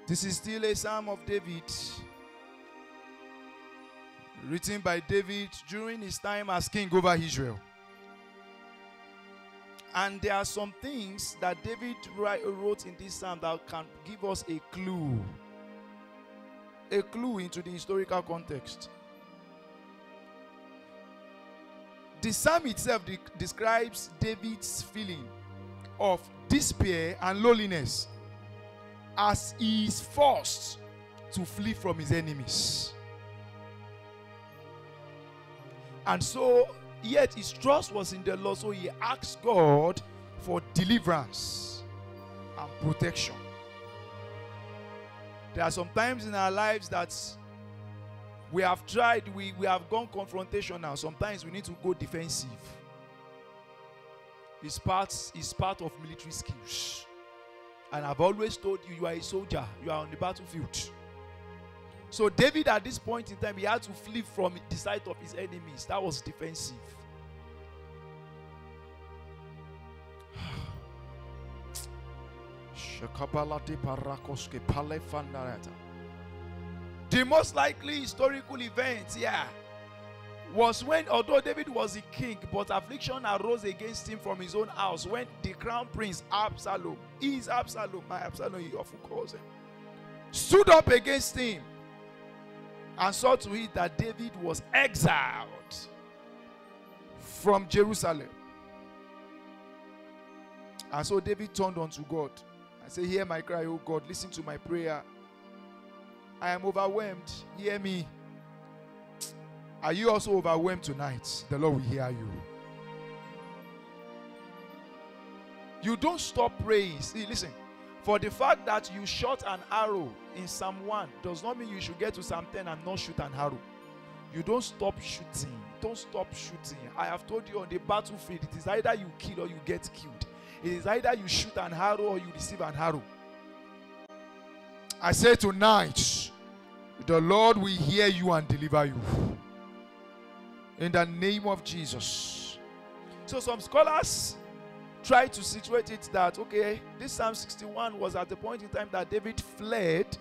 This is still a psalm of David, written by David during his time as king over Israel. And there are some things that David wrote in this psalm that can give us a clue, a clue into the historical context. The psalm itself de- describes David's feeling of despair and loneliness as he is forced to flee from his enemies. And so, yet his trust was in the Lord, so he asked God for deliverance and protection. There are some times in our lives that we have tried, we, we have gone confrontational. Sometimes we need to go defensive. It's part, it's part of military skills. And I've always told you, you are a soldier, you are on the battlefield. So, David, at this point in time, he had to flee from the sight of his enemies. That was defensive. The most likely historical event, yeah, was when, although David was a king, but affliction arose against him from his own house when the crown prince Absalom, is Absalom, my Absalom, he often calls him, stood up against him and saw to it that David was exiled from Jerusalem. And so David turned unto God said, Hear my cry, O God, listen to my prayer. I am overwhelmed. Hear me. Are you also overwhelmed tonight? The Lord will hear you. You don't stop praying. See, listen. For the fact that you shot an arrow in Psalm 1 does not mean you should get to Psalm 10 and not shoot an arrow. You don't stop shooting. Don't stop shooting. I have told you on the battlefield, it is either you kill or you get killed. It is either you shoot an arrow or you receive an arrow. I say tonight, the Lord will hear you and deliver you. In the name of Jesus. So, some scholars try to situate it that, okay, this Psalm 61 was at the point in time that David fled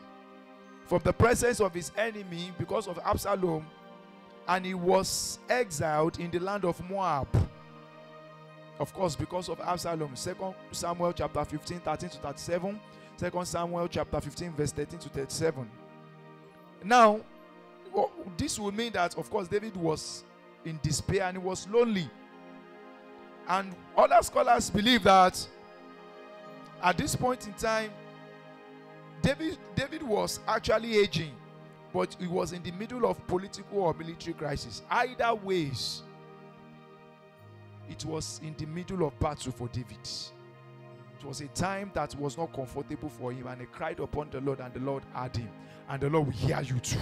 from the presence of his enemy because of Absalom and he was exiled in the land of Moab. Of course, because of Absalom. Second Samuel chapter 15, 13 to 37. Second Samuel chapter 15, verse 13 to 37. Now, this would mean that, of course, David was in despair and he was lonely. And other scholars believe that at this point in time, David, David was actually aging, but he was in the middle of political or military crisis. Either ways, it was in the middle of battle for David. It was a time that was not comfortable for him, and he cried upon the Lord, and the Lord heard him, and the Lord will hear you too.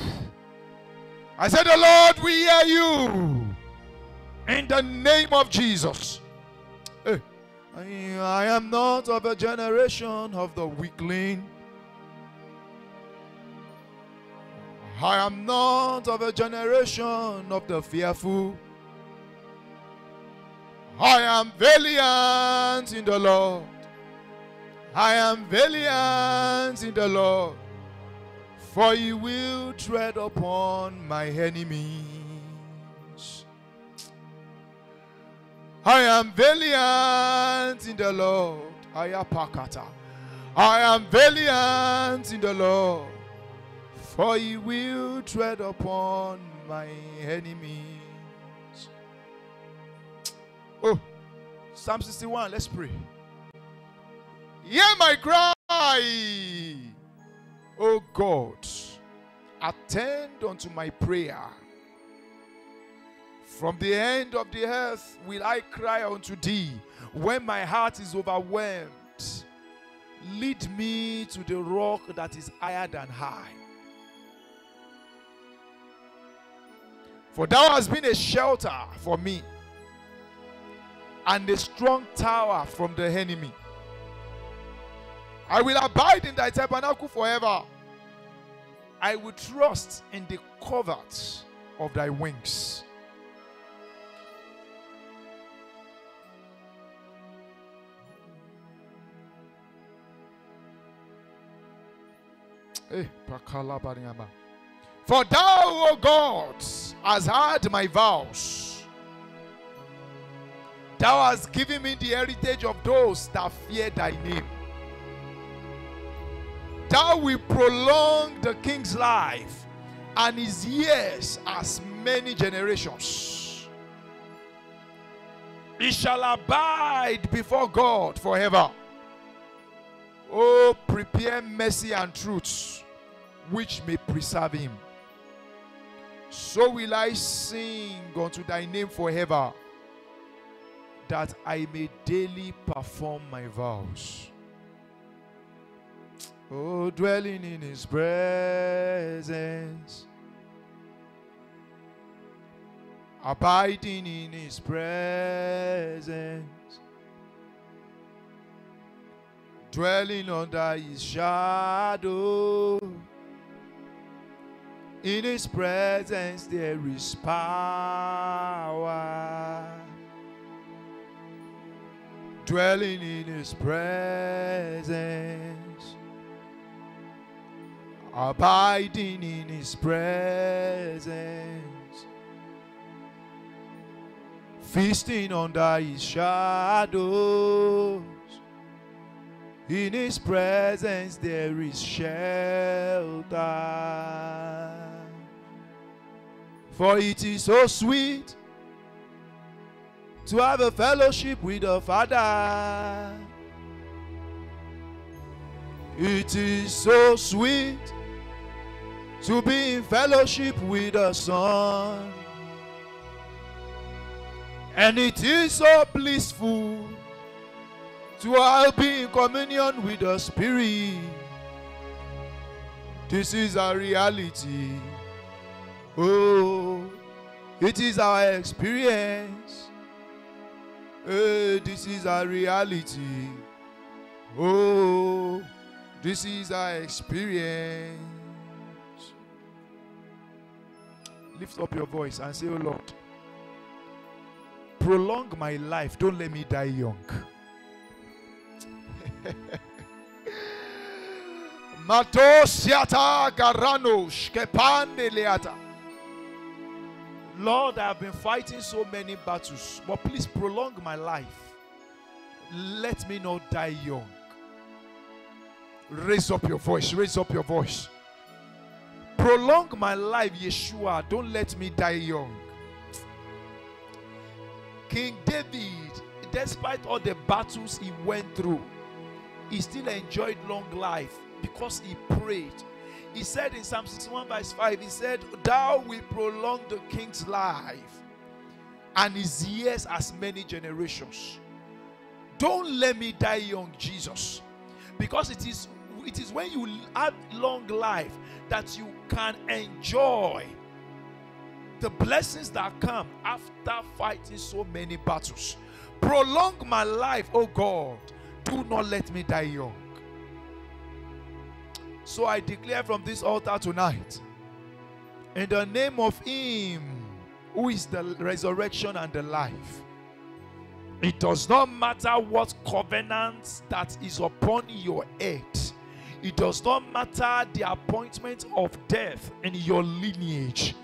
I said, The Lord will hear you in the name of Jesus. Hey. I am not of a generation of the weakling. I am not of a generation of the fearful. I am valiant in the Lord. I am valiant in the Lord. For he will tread upon my enemies. I am valiant in the Lord. Ayapakata. I am valiant in the Lord. For he will tread upon my enemies. Oh, Psalm 61, let's pray. Hear my cry, O God. Attend unto my prayer. From the end of the earth will I cry unto thee when my heart is overwhelmed. Lead me to the rock that is higher than high. For thou hast been a shelter for me and a strong tower from the enemy. I will abide in thy tabernacle forever. I will trust in the covert of thy wings. Eh, For thou, O God, hast heard my vows. Thou hast given me the heritage of those that fear thy name. Thou will prolong the king's life and his years as many generations. He shall abide before God forever. Oh, prepare mercy and truth, which may preserve him. So will I sing unto thy name forever, that I may daily perform my vows. Oh, dwelling in his presence, abiding in his presence dwelling under his shadow. In his presence there is power. Dwelling in his presence. Abiding in his presence. Feasting under his shadows. In his presence there is shelter. For it is so sweet to have a fellowship with the Father. It is so sweet to be in fellowship with the Son. And it is so blissful to all be in communion with the Spirit. This is our reality. Oh, it is our experience. Oh, this is our reality. Oh, this is our experience. Lift up your voice and say, Oh Lord, prolong my life. Don't let me die young. Garano shkepande leata. Lord, I have been fighting so many battles, but please prolong my life. Let me not die young. Raise up your voice, raise up your voice. Prolong my life, Yeshua. Don't let me die young. King David, despite all the battles he went through, he still enjoyed long life because he prayed. He said in Psalm 61, verse 5, he said, Thou will prolong the king's life and his years as many generations. Don't let me die young, Jesus. Because it is it is when you have long life that you can enjoy the blessings that come after fighting so many battles. Prolong my life, oh God. Do not let me die young. So I declare from this altar tonight, in the name of Him who is the resurrection and the life, it does not matter what covenant that is upon your head, it does not matter the appointment of death in your lineage.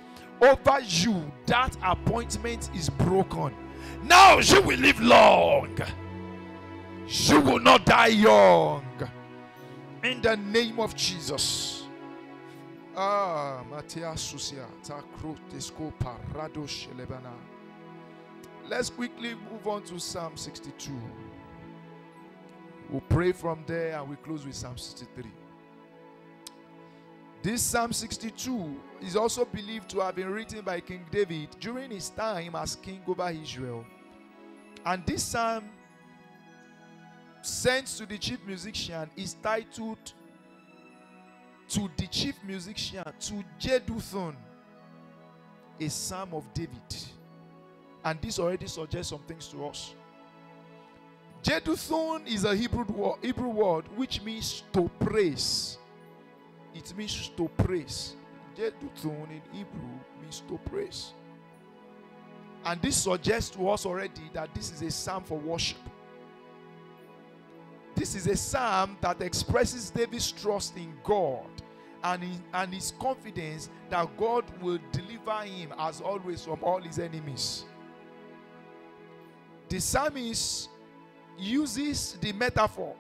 Over you, that appointment is broken. Now you will live long, you will not die young in the name of Jesus. Ah, Matthias Susia, Takrotesco Parado Shelebana. Let's quickly move on to Psalm 62. We'll pray from there and we close with Psalm 63. This Psalm 62 is also believed to have been written by King David during his time as king over Israel. And this psalm sent to the chief musician is titled to the chief musician to Jeduthun a psalm of David. And this already suggests some things to us. Jeduthun is a Hebrew word, Hebrew word which means to praise. It means to praise. Jeduthun in Hebrew means to praise. And this suggests to us already that this is a psalm for worship this is a psalm that expresses David's trust in God and, in, and his confidence that God will deliver him, as always, from all his enemies. The psalmist uses the metaphor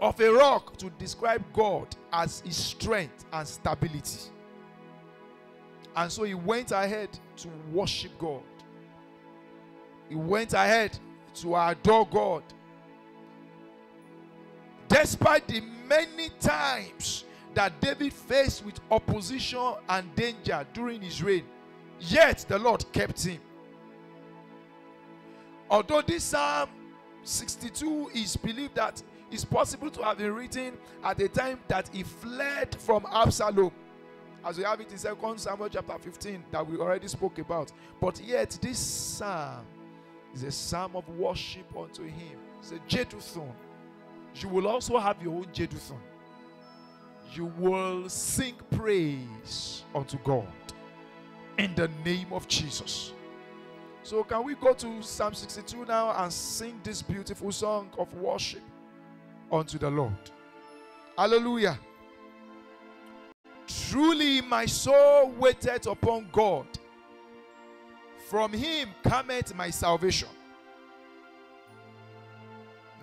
of a rock to describe God as his strength and stability. And so he went ahead to worship God. He went ahead to adore God Despite the many times that David faced with opposition and danger during his reign, yet the Lord kept him. Although this Psalm 62 is believed that it's possible to have been written at the time that he fled from Absalom, as we have it in 2 Samuel chapter 15 that we already spoke about. But yet, this psalm is a psalm of worship unto him. It's a Jeduthun you will also have your own Jeduthun. You will sing praise unto God in the name of Jesus. So, can we go to Psalm 62 now and sing this beautiful song of worship unto the Lord? Hallelujah. Truly, my soul waited upon God. From him cometh my salvation.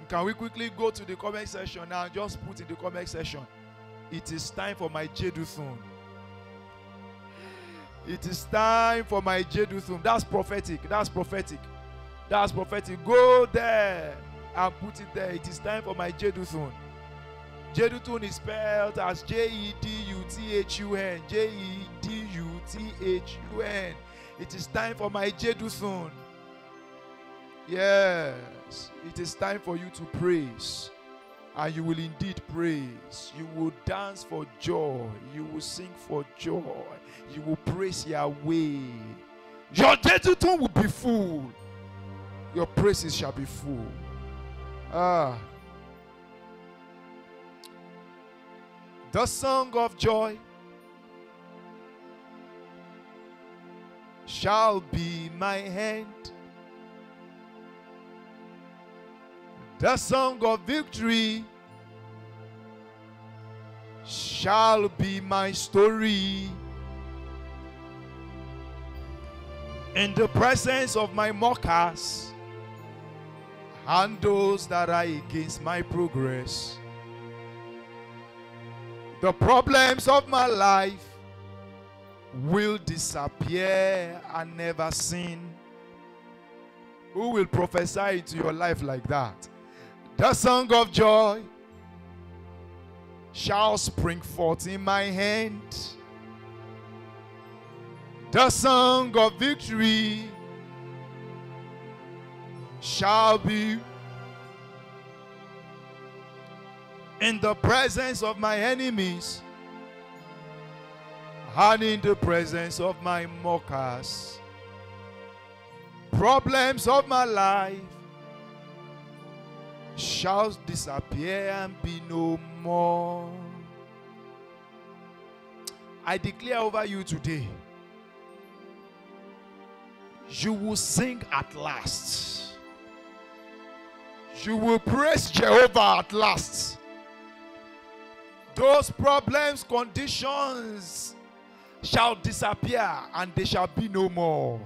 Can we quickly go to the comment section now? Just put in the comment section. It is time for my Jeduthun. It is time for my Jeduthun. That's prophetic. That's prophetic. That's prophetic. Go there and put it there. It is time for my Jeduthun. Jeduthun is spelled as J E D U T H U N. J E D U T H U N. It is time for my Jeduthun. Yes, it is time for you to praise. And you will indeed praise. You will dance for joy. You will sing for joy. You will praise Yahweh. Your Jeduthun will be full. Your praises shall be full. Ah. The song of joy shall be my hand. The song of victory shall be my story. In the presence of my mockers and those that are against my progress, the problems of my life will disappear and never seen. Who will prophesy into your life like that? The song of joy shall spring forth in my hand. The song of victory shall be in the presence of my enemies and in the presence of my mockers. Problems of my life shall disappear and be no more. I declare over you today, you will sing at last. You will praise Jehovah at last. Those problems, conditions shall disappear and they shall be no more.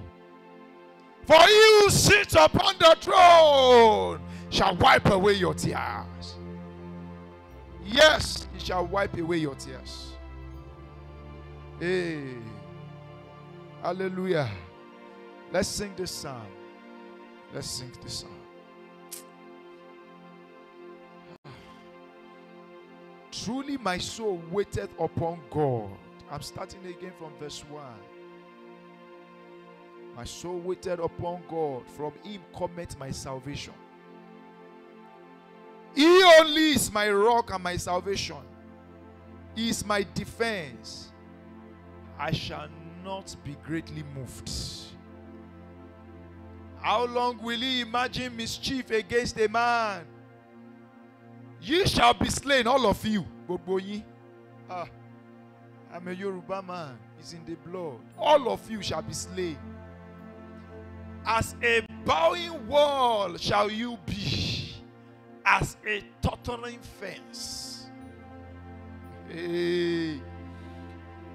For you sit upon the throne shall wipe away your tears. Yes, he shall wipe away your tears. Hey. Hallelujah. Let's sing this song. Let's sing this song. Truly, my soul waited upon God. I'm starting again from verse 1. My soul waited upon God. From him cometh my salvation. He only is my rock and my salvation. He is my defense. I shall not be greatly moved. How long will he imagine mischief against a man? Ye shall be slain, all of you. Gbogbo. Ah, I'm a Yoruba man. It's in the blood. All of you shall be slain. As a bowing wall shall you be, as a tottering fence. Hey.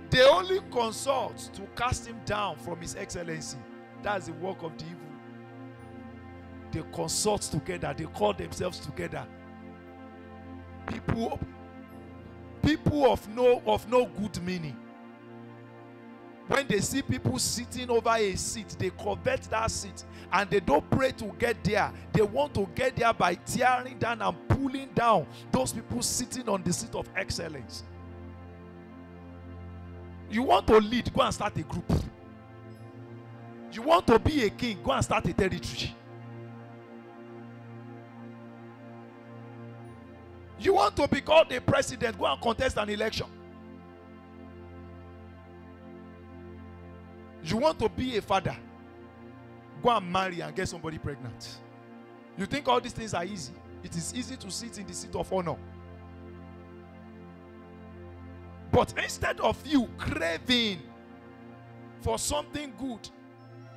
They only consult to cast him down from his excellency. That's the work of the evil. They consult together, they call themselves together. People, people of no of no good meaning. When they see people sitting over a seat, they covet that seat and they don't pray to get there. They want to get there by tearing down and pulling down those people sitting on the seat of excellence. You want to lead, go and start a group. You want to be a king, go and start a territory. You want to be called a president, go and contest an election. You want to be a father, go and marry and get somebody pregnant. You think all these things are easy? It is easy to sit in the seat of honor. But instead of you craving for something good,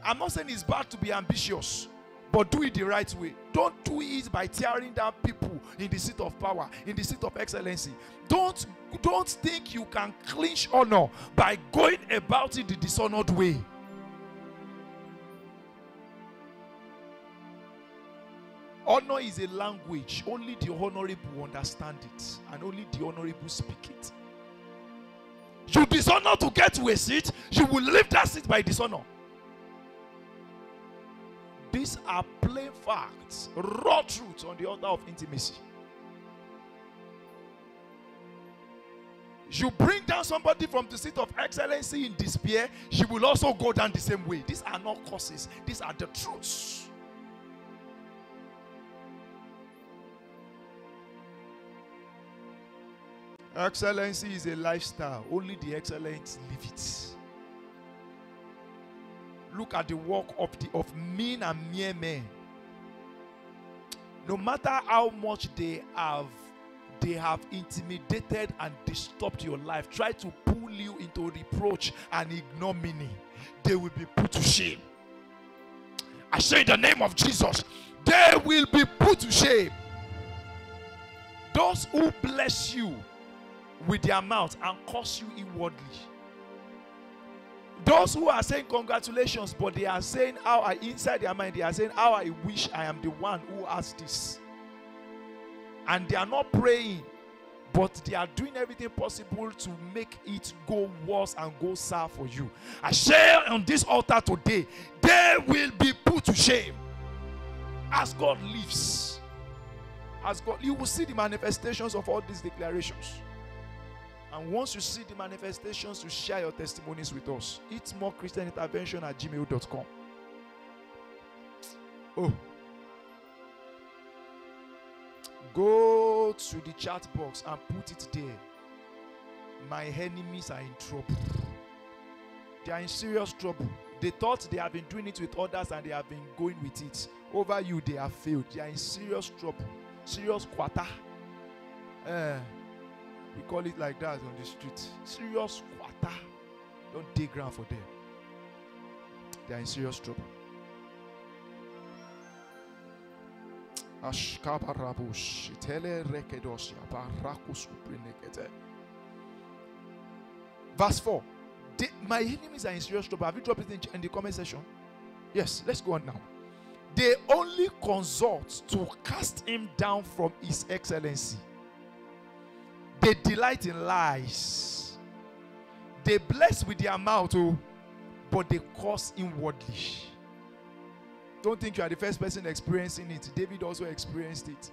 I'm not saying it's bad to be ambitious, but do it the right way. Don't do it by tearing down people in the seat of power, in the seat of excellency. Don't don't think you can clinch honor by going about it the dishonored way. Honor is a language, only the honorable understand it, and only the honorable speak it. You dishonor to get to a seat, you will leave that seat by dishonor. These are plain facts, raw truths on the altar of intimacy. You bring down somebody from the seat of excellency in despair, she will also go down the same way. These are not causes, these are the truths. Excellency is a lifestyle. Only the excellent live it. Look at the work of the of mean and mere men. No matter how much they have they have intimidated and disturbed your life, try to pull you into reproach and ignominy, they will be put to shame. I say in the name of Jesus, they will be put to shame. Those who bless you with their mouth and curse you inwardly. Those who are saying congratulations, but they are saying how I inside their mind, they are saying how I wish I am the one who has this. And they are not praying, but they are doing everything possible to make it go worse and go sour for you. I share on this altar today, they will be put to shame. As God lives, as God, you will see the manifestations of all these declarations. And once you see the manifestations, you share your testimonies with us. Eat More Christian intervention at gmail.com. Oh. Go to the chat box and put it there. My enemies are in trouble. They are in serious trouble. They thought they have been doing it with others and they have been going with it. Over you, they have failed. They are in serious trouble. Serious quarter. Uh, we call it like that on the street. Serious quarter. Don't dig ground for them. They are in serious trouble. Verse 4. They- my enemies are in serious trouble. Have you dropped it in the comment section? Yes, let's go on now. They only consult to cast him down from his excellency. They delight in lies. They bless with their mouth, oh, but they curse inwardly. Don't think you are the first person experiencing it. David also experienced it.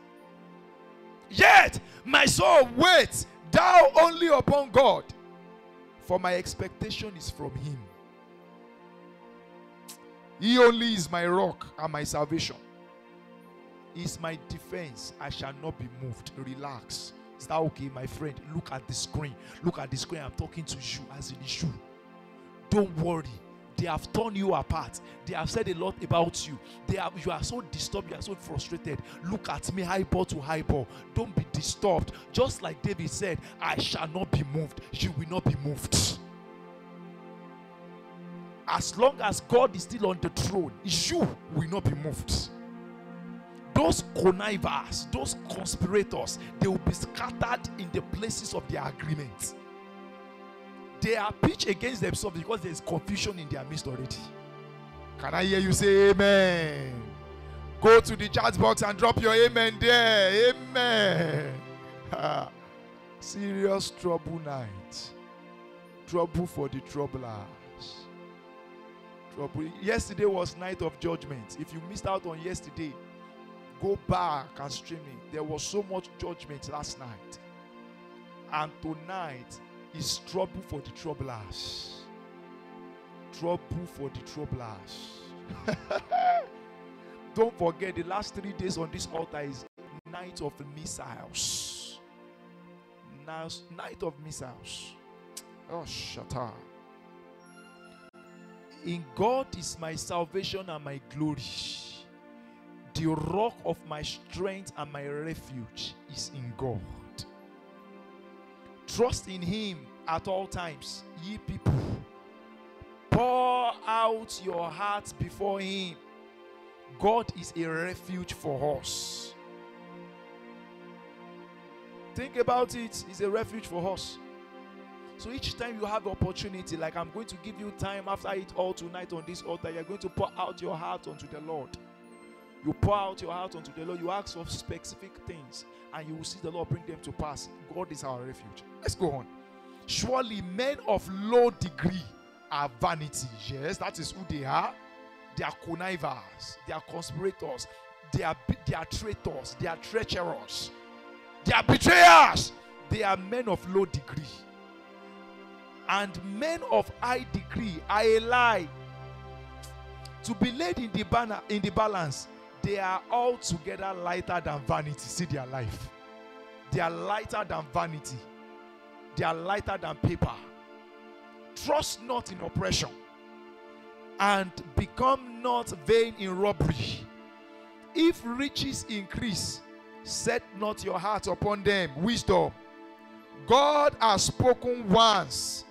Yet my soul waits thou only upon God, for my expectation is from him. He only is my rock and my salvation. He is my defense. I shall not be moved. Relax. Is that okay, my friend? Look at the screen. Look at the screen. I'm talking to you as in you. Don't worry. They have torn you apart. They have said a lot about you. They have you are so disturbed, you are so frustrated. Look at me, hyper to hyper. Don't be disturbed. Just like David said, I shall not be moved. You will not be moved. As long as God is still on the throne, you will not be moved. Those connivers, those conspirators, they will be scattered in the places of their agreement. They are pitched against themselves because there is confusion in their midst already. Can I hear you say amen? Go to the chat box and drop your amen there. Amen. Serious trouble night. Trouble for the troublers. Trouble. Yesterday was night of judgment. If you missed out on yesterday, go back and stream it. There was so much judgment last night. And tonight is trouble for the troublers. Trouble for the troublers. Don't forget the last three days on this altar is night of missiles. Night of missiles. Oh, shut up. In God is my salvation and my glory. The rock of my strength and my refuge is in God. Trust in Him at all times, ye people. Pour out your hearts before Him. God is a refuge for us. Think about it, He's a refuge for us. So each time you have the opportunity, like I'm going to give you time after it all tonight on this altar, you're going to pour out your heart unto the Lord. You pour out your heart unto the Lord, you ask for specific things, and you will see the Lord bring them to pass. God is our refuge. Let's go on. Surely men of low degree are vanity. Yes, that is who they are. They are connivers, they are conspirators, they are, they are traitors, they are treacherous, they are betrayers. They are men of low degree. And men of high degree are a lie. To be laid in the banner in the balance, they are altogether lighter than vanity. See their life. They are lighter than vanity. They are lighter than paper. Trust not in oppression and become not vain in robbery. If riches increase, set not your heart upon them. Wisdom. God has spoken once,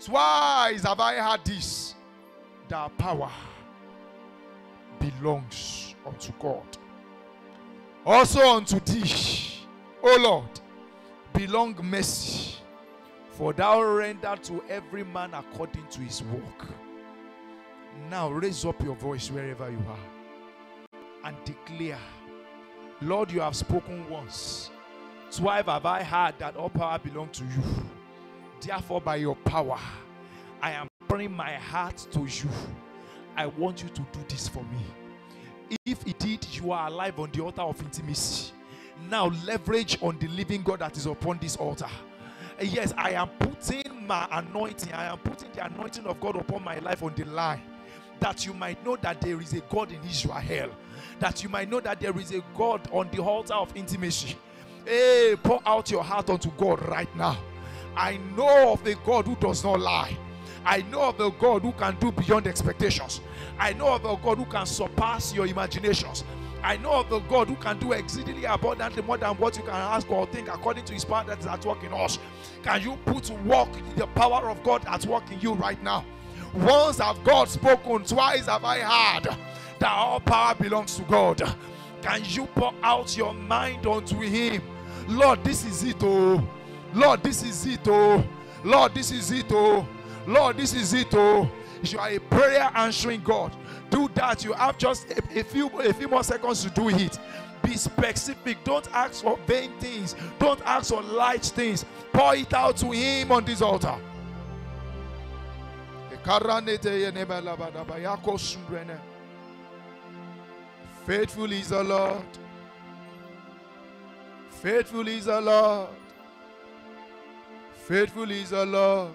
twice have I heard this. The power belongs unto God. Also unto thee, O Lord, belong mercy, for thou render to every man according to his work. Now raise up your voice wherever you are and declare, Lord, you have spoken once. Twice have I heard that all power belongs to you. Therefore, by your power, I am pouring my heart to you. I want you to do this for me. If indeed you are alive on the altar of intimacy, now leverage on the living God that is upon this altar. Eh, yes, I am putting my anointing, I am putting the anointing of God upon my life on the line that you might know that there is a God in Israel, that you might know that there is a God on the altar of intimacy. Hey, pour out your heart unto God right now. I know of a God who does not lie. I know of a God who can do beyond expectations. I know of a God who can surpass your imaginations. I know of a God who can do exceedingly abundantly more than what you can ask or think according to his power that is at work in us. Can you put to work the power of God at work in you right now? Once have God spoken, twice have I heard that all power belongs to God. Can you pour out your mind unto Him? Lord, this is it, oh. Lord, this is it, oh. Lord, this is it, oh. Lord, this is it, oh. You are a prayer answering God. Do that. You have just a, a few a few more seconds to do it. Be specific. Don't ask for vain things. Don't ask for light things. Pour it out to Him on this altar. Faithful is the Lord. Faithful is the Lord. Faithful is the Lord.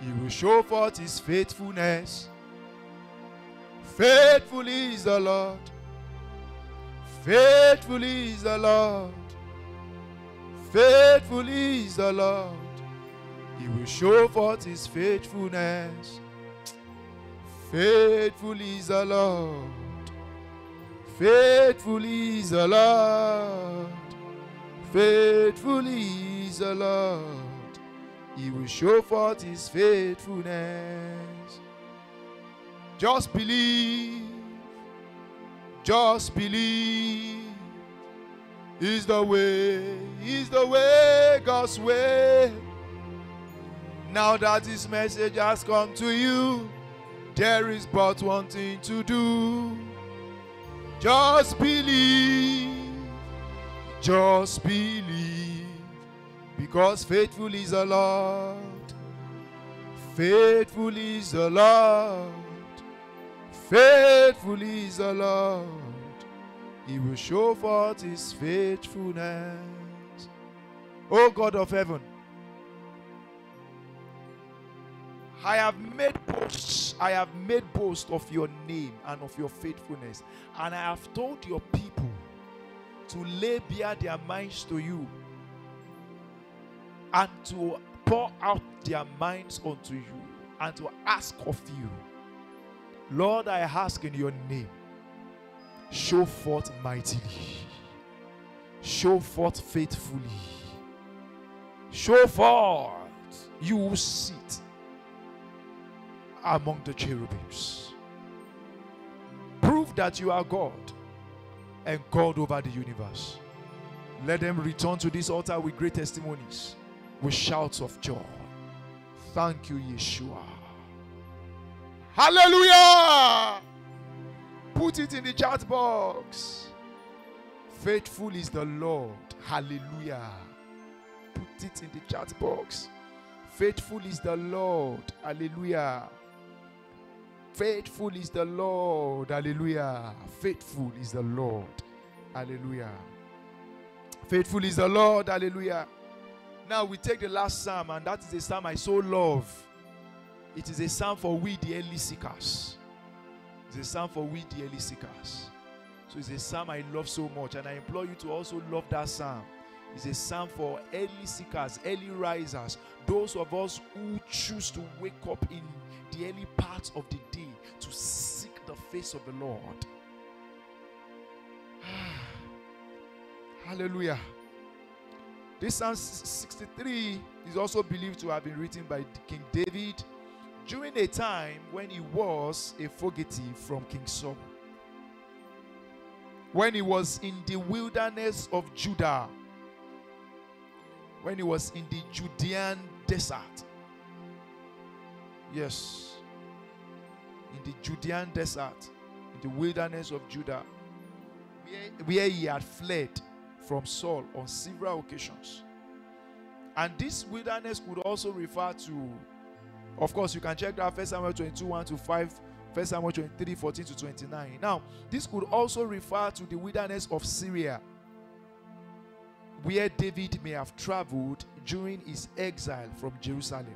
He will show forth his faithfulness. Faithful is the Lord. Faithful is the Lord. Faithful is the Lord. He will show forth his faithfulness. Faithful is the Lord. Faithful is the Lord. Faithful is the Lord. He will show forth his faithfulness. Just believe. Just believe. Is the way, is the way, God's way. Now that this message has come to you, there is but one thing to do. Just believe. Just believe. Because faithful is the Lord. Faithful is the Lord. Faithful is the Lord. He will show forth his faithfulness. O God of heaven, I have made boast. I have made boast of your name and of your faithfulness, and I have told your people to lay bare their minds to you and to pour out their minds unto you and to ask of you. Lord, I ask in your name. show forth mightily, show forth faithfully, show forth. You will sit among the cherubims. Prove that you are God and God over the universe. Let them return to this altar with great testimonies, with shouts of joy. Thank you, Yeshua. Hallelujah! Put it in the chat box. Faithful is the Lord. Hallelujah. Put it in the chat box. Faithful is the Lord. Hallelujah. Faithful is the Lord. Hallelujah. Faithful is the Lord. Hallelujah. Faithful is the Lord. Hallelujah. Now we take the last psalm, and that is a psalm I so love. It is a psalm for we, the early seekers. It's a psalm for we, the early seekers. So it's a psalm I love so much, and I implore you to also love that psalm. It's a psalm for early seekers, early risers, those of us who choose to wake up in the early parts of the day to seek the face of the Lord. Hallelujah. This Psalm 63 is also believed to have been written by King David during a time when he was a fugitive from King Saul. When he was in the wilderness of Judah, when he was in the Judean desert. Yes, in the Judean desert, in the wilderness of Judah, where, where he had fled from Saul on several occasions. And this wilderness could also refer to, of course, you can check that 1 Samuel 22 1 to 5, 1 Samuel 23 14 to 29. Now, this could also refer to the wilderness of Syria, where David may have traveled during his exile from Jerusalem.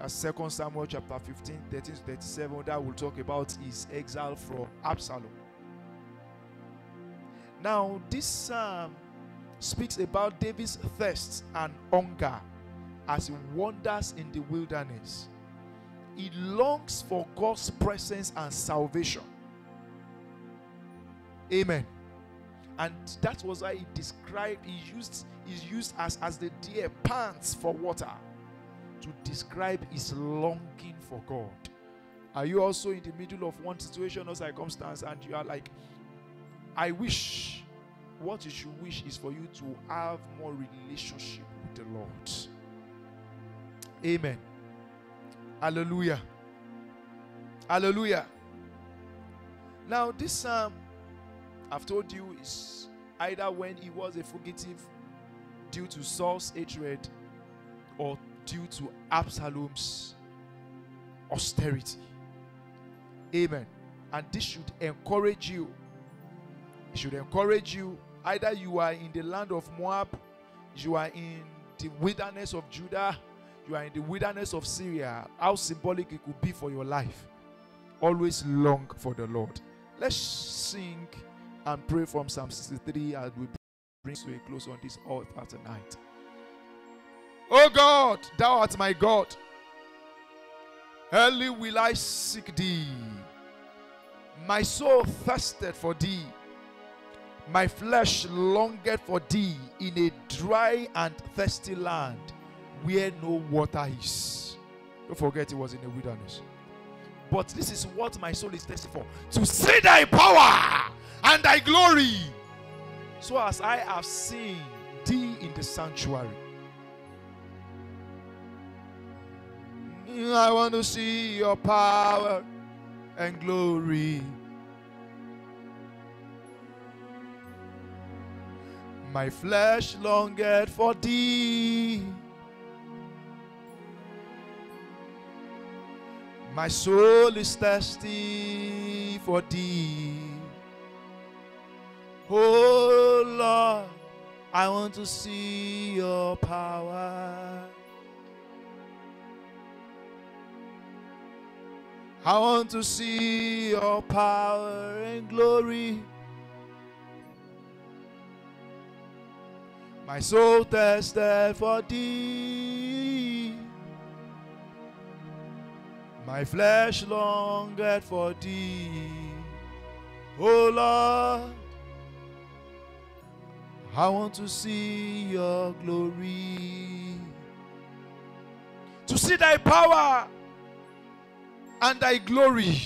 As 2 Samuel chapter 15, 13 to 37, that will talk about his exile from Absalom. Now, this psalm speaks about David's thirst and hunger as he wanders in the wilderness. He longs for God's presence and salvation. Amen. And that was why he described, he used, he used as, as the deer pants for water to describe his longing for God. Are you also in the middle of one situation or circumstance and you are like, I wish what you should wish is for you to have more relationship with the Lord. Amen. Hallelujah. Hallelujah. Now, this psalm, I've told you, is either when he was a fugitive due to Saul's hatred or due to Absalom's austerity. Amen. And this should encourage you. It should encourage you. Either you are in the land of Moab, you are in the wilderness of Judah, you are in the wilderness of Syria. How symbolic it could be for your life. Always long for the Lord. Let's sing and pray from Psalm 63 as we bring to a close on this altar tonight. Oh God, thou art my God. Early will I seek thee. My soul thirsted for thee. My flesh longed for thee in a dry and thirsty land where no water is. Don't forget, it was in the wilderness. But this is what my soul is thirsty for to see thy power and thy glory. So as I have seen thee in the sanctuary, I want to see your power and glory. My flesh longed for thee. My soul is thirsty for thee. Oh Lord, I want to see your power. I want to see your power and glory. My soul thirsted for thee. My flesh longed for thee. Oh Lord, I want to see your glory. To see thy power and thy glory.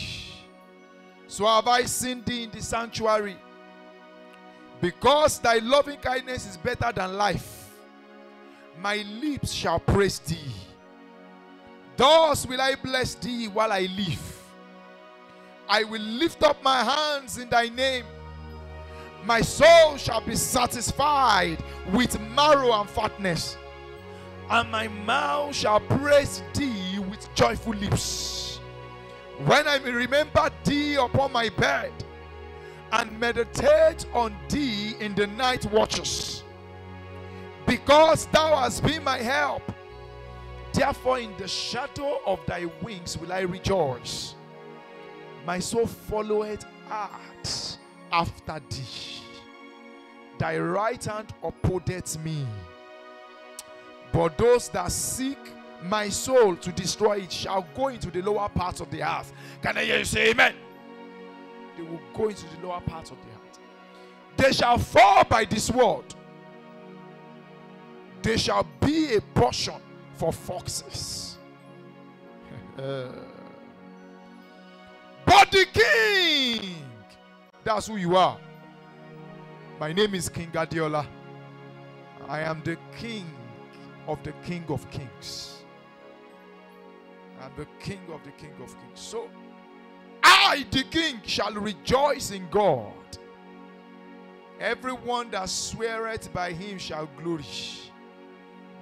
So have I seen thee in the sanctuary. Because thy loving kindness is better than life, my lips shall praise thee. Thus will I bless thee while I live. I will lift up my hands in thy name. My soul shall be satisfied with marrow and fatness, and my mouth shall praise thee with joyful lips. When I remember thee upon my bed and meditate on thee in the night watches, because thou hast been my help. Therefore, in the shadow of thy wings will I rejoice. My soul followeth hard after thee. Thy right hand upholdeth me. But those that seek my soul to destroy it shall go into the lower parts of the earth. Can I hear you say amen? They will go into the lower parts of the earth. They shall fall by this word. They shall be a portion for foxes. But the king, that's who you are. My name is King Adiola. I am the king of the king of kings. I'm the king of the king of kings. So, I, the king, shall rejoice in God. Everyone that sweareth by him shall glory.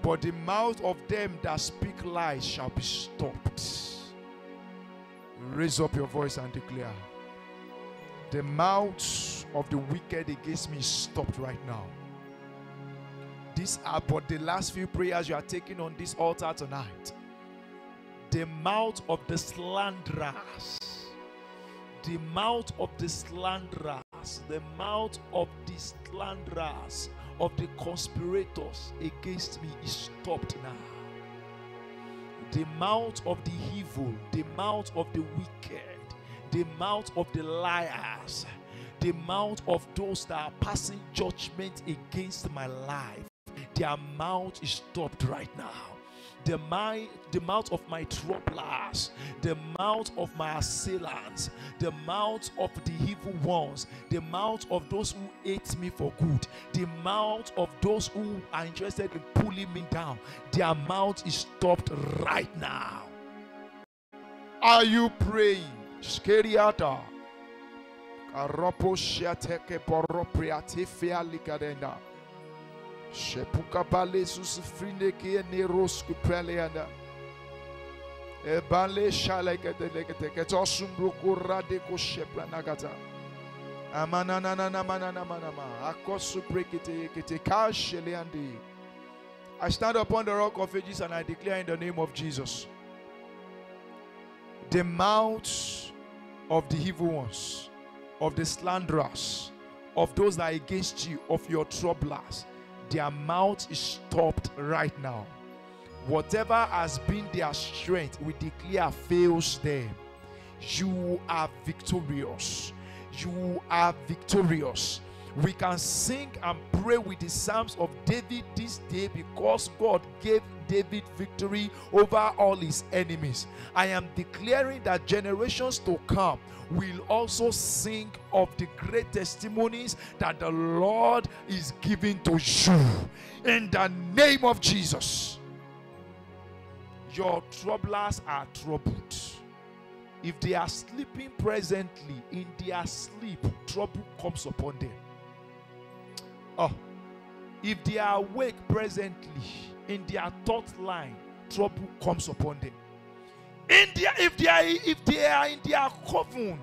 But the mouth of them that speak lies shall be stopped. Raise up your voice and declare. The mouth of the wicked against me is stopped right now. These are but the last few prayers you are taking on this altar tonight. The mouth of the slanderers, the mouth of the slanderers, the mouth of the slanderers, of the conspirators against me is stopped now. The mouth of the evil, the mouth of the wicked, the mouth of the liars, the mouth of those that are passing judgment against my life, their mouth is stopped right now the, my, the mouth of my troublers, the mouth of my assailants, the mouth of the evil ones, the mouth of those who hate me for good, the mouth of those who are interested in pulling me down, their mouth is stopped right now. Are you praying? Skeriata. Karopo shateke poropriatifia likadenda. Shepuka bale susufrine ki neros kupreleanda. E bale shaleke delegete ketosum brukurade ko shepranagata. I stand upon the rock of ages and I declare in the name of Jesus. The mouths of the evil ones, of the slanderers, of those that are against you, of your troublers, their mouth is stopped right now. Whatever has been their strength, we declare fails them. You are victorious. You are victorious. We can sing and pray with the Psalms of David this day because God gave David victory over all his enemies. I am declaring that generations to come will also sing of the great testimonies that the Lord is giving to you in the name of Jesus. Your troublers are troubled. If they are sleeping presently, in their sleep, trouble comes upon them. Oh, if they are awake presently, in their thought line, trouble comes upon them. In their, if they are if they are in their coven,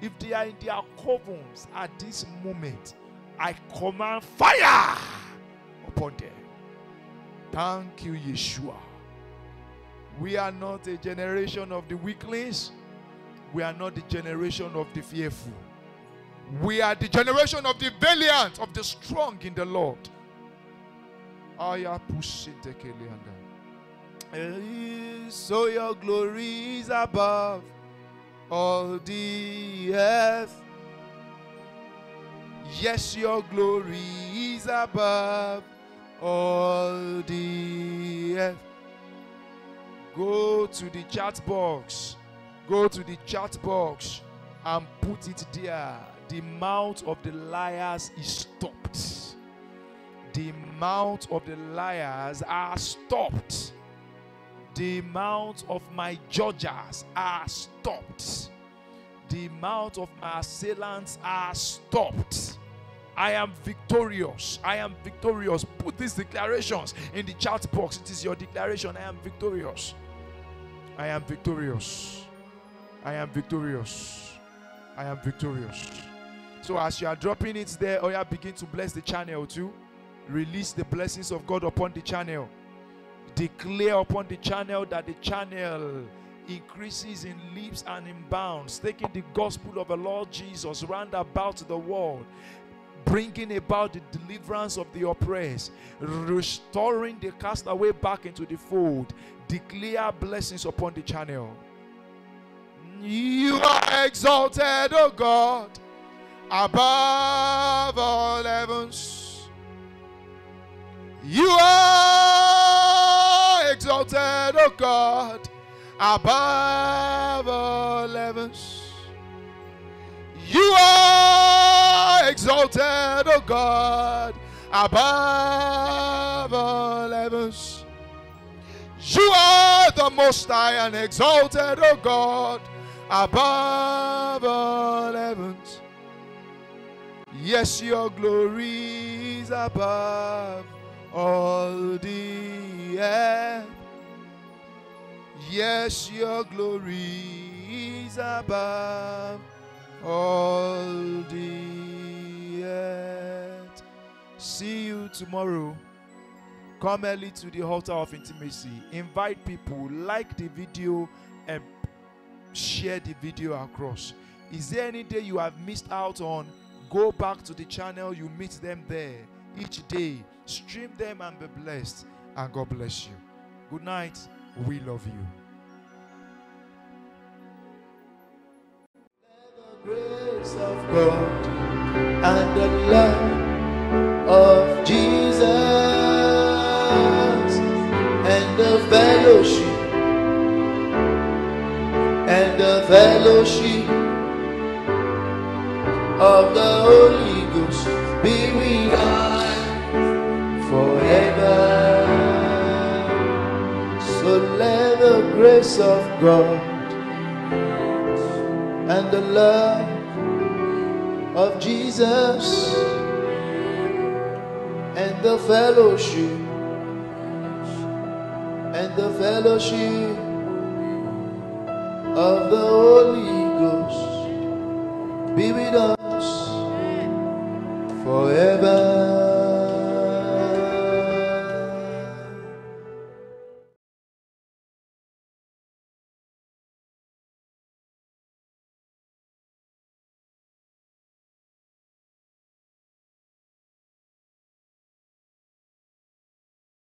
if they are in their covens at this moment, I command fire upon them. Thank you, Yeshua. We are not a generation of the weaklings. We are not the generation of the fearful. We are the generation of the valiant, of the strong in the Lord. So your glory is above all the earth. Yes, your glory is above all the earth. Go to the chat box. Go to the chat box and put it there. The mouth of the liars is stopped. The mouth of the liars are stopped. The mouth of my judges are stopped. The mouth of my assailants are stopped. I am victorious. I am victorious. Put these declarations in the chat box. It is your declaration. I am victorious. I am victorious. I am victorious. I am victorious. So as you are dropping it there, you begin to bless the channel too. Release the blessings of God upon the channel. Declare upon the channel that the channel increases in leaps and in bounds, taking the gospel of the Lord Jesus round about the world, bringing about the deliverance of the oppressed, restoring the castaway back into the fold. Declare blessings upon the channel. You are exalted, O God, above all heavens. You are exalted, O God, above all heavens. You are exalted, O God, above all heavens. You are the most high and exalted, O God, above all heavens. Yes, your glory is above all the earth. Yes, your glory is above all the earth. See you tomorrow. Come early to the altar of intimacy. Invite people, like the video, and share the video across. Is there any day you have missed out on? Go back to the channel, you meet them there each day. Stream them and be blessed. And God bless you. Good night. We love you. grace of God and the love of Jesus and the fellowship and the fellowship of the Holy Ghost be with us grace of God and the love of Jesus and the fellowship and the fellowship of the Holy Ghost be with us forever.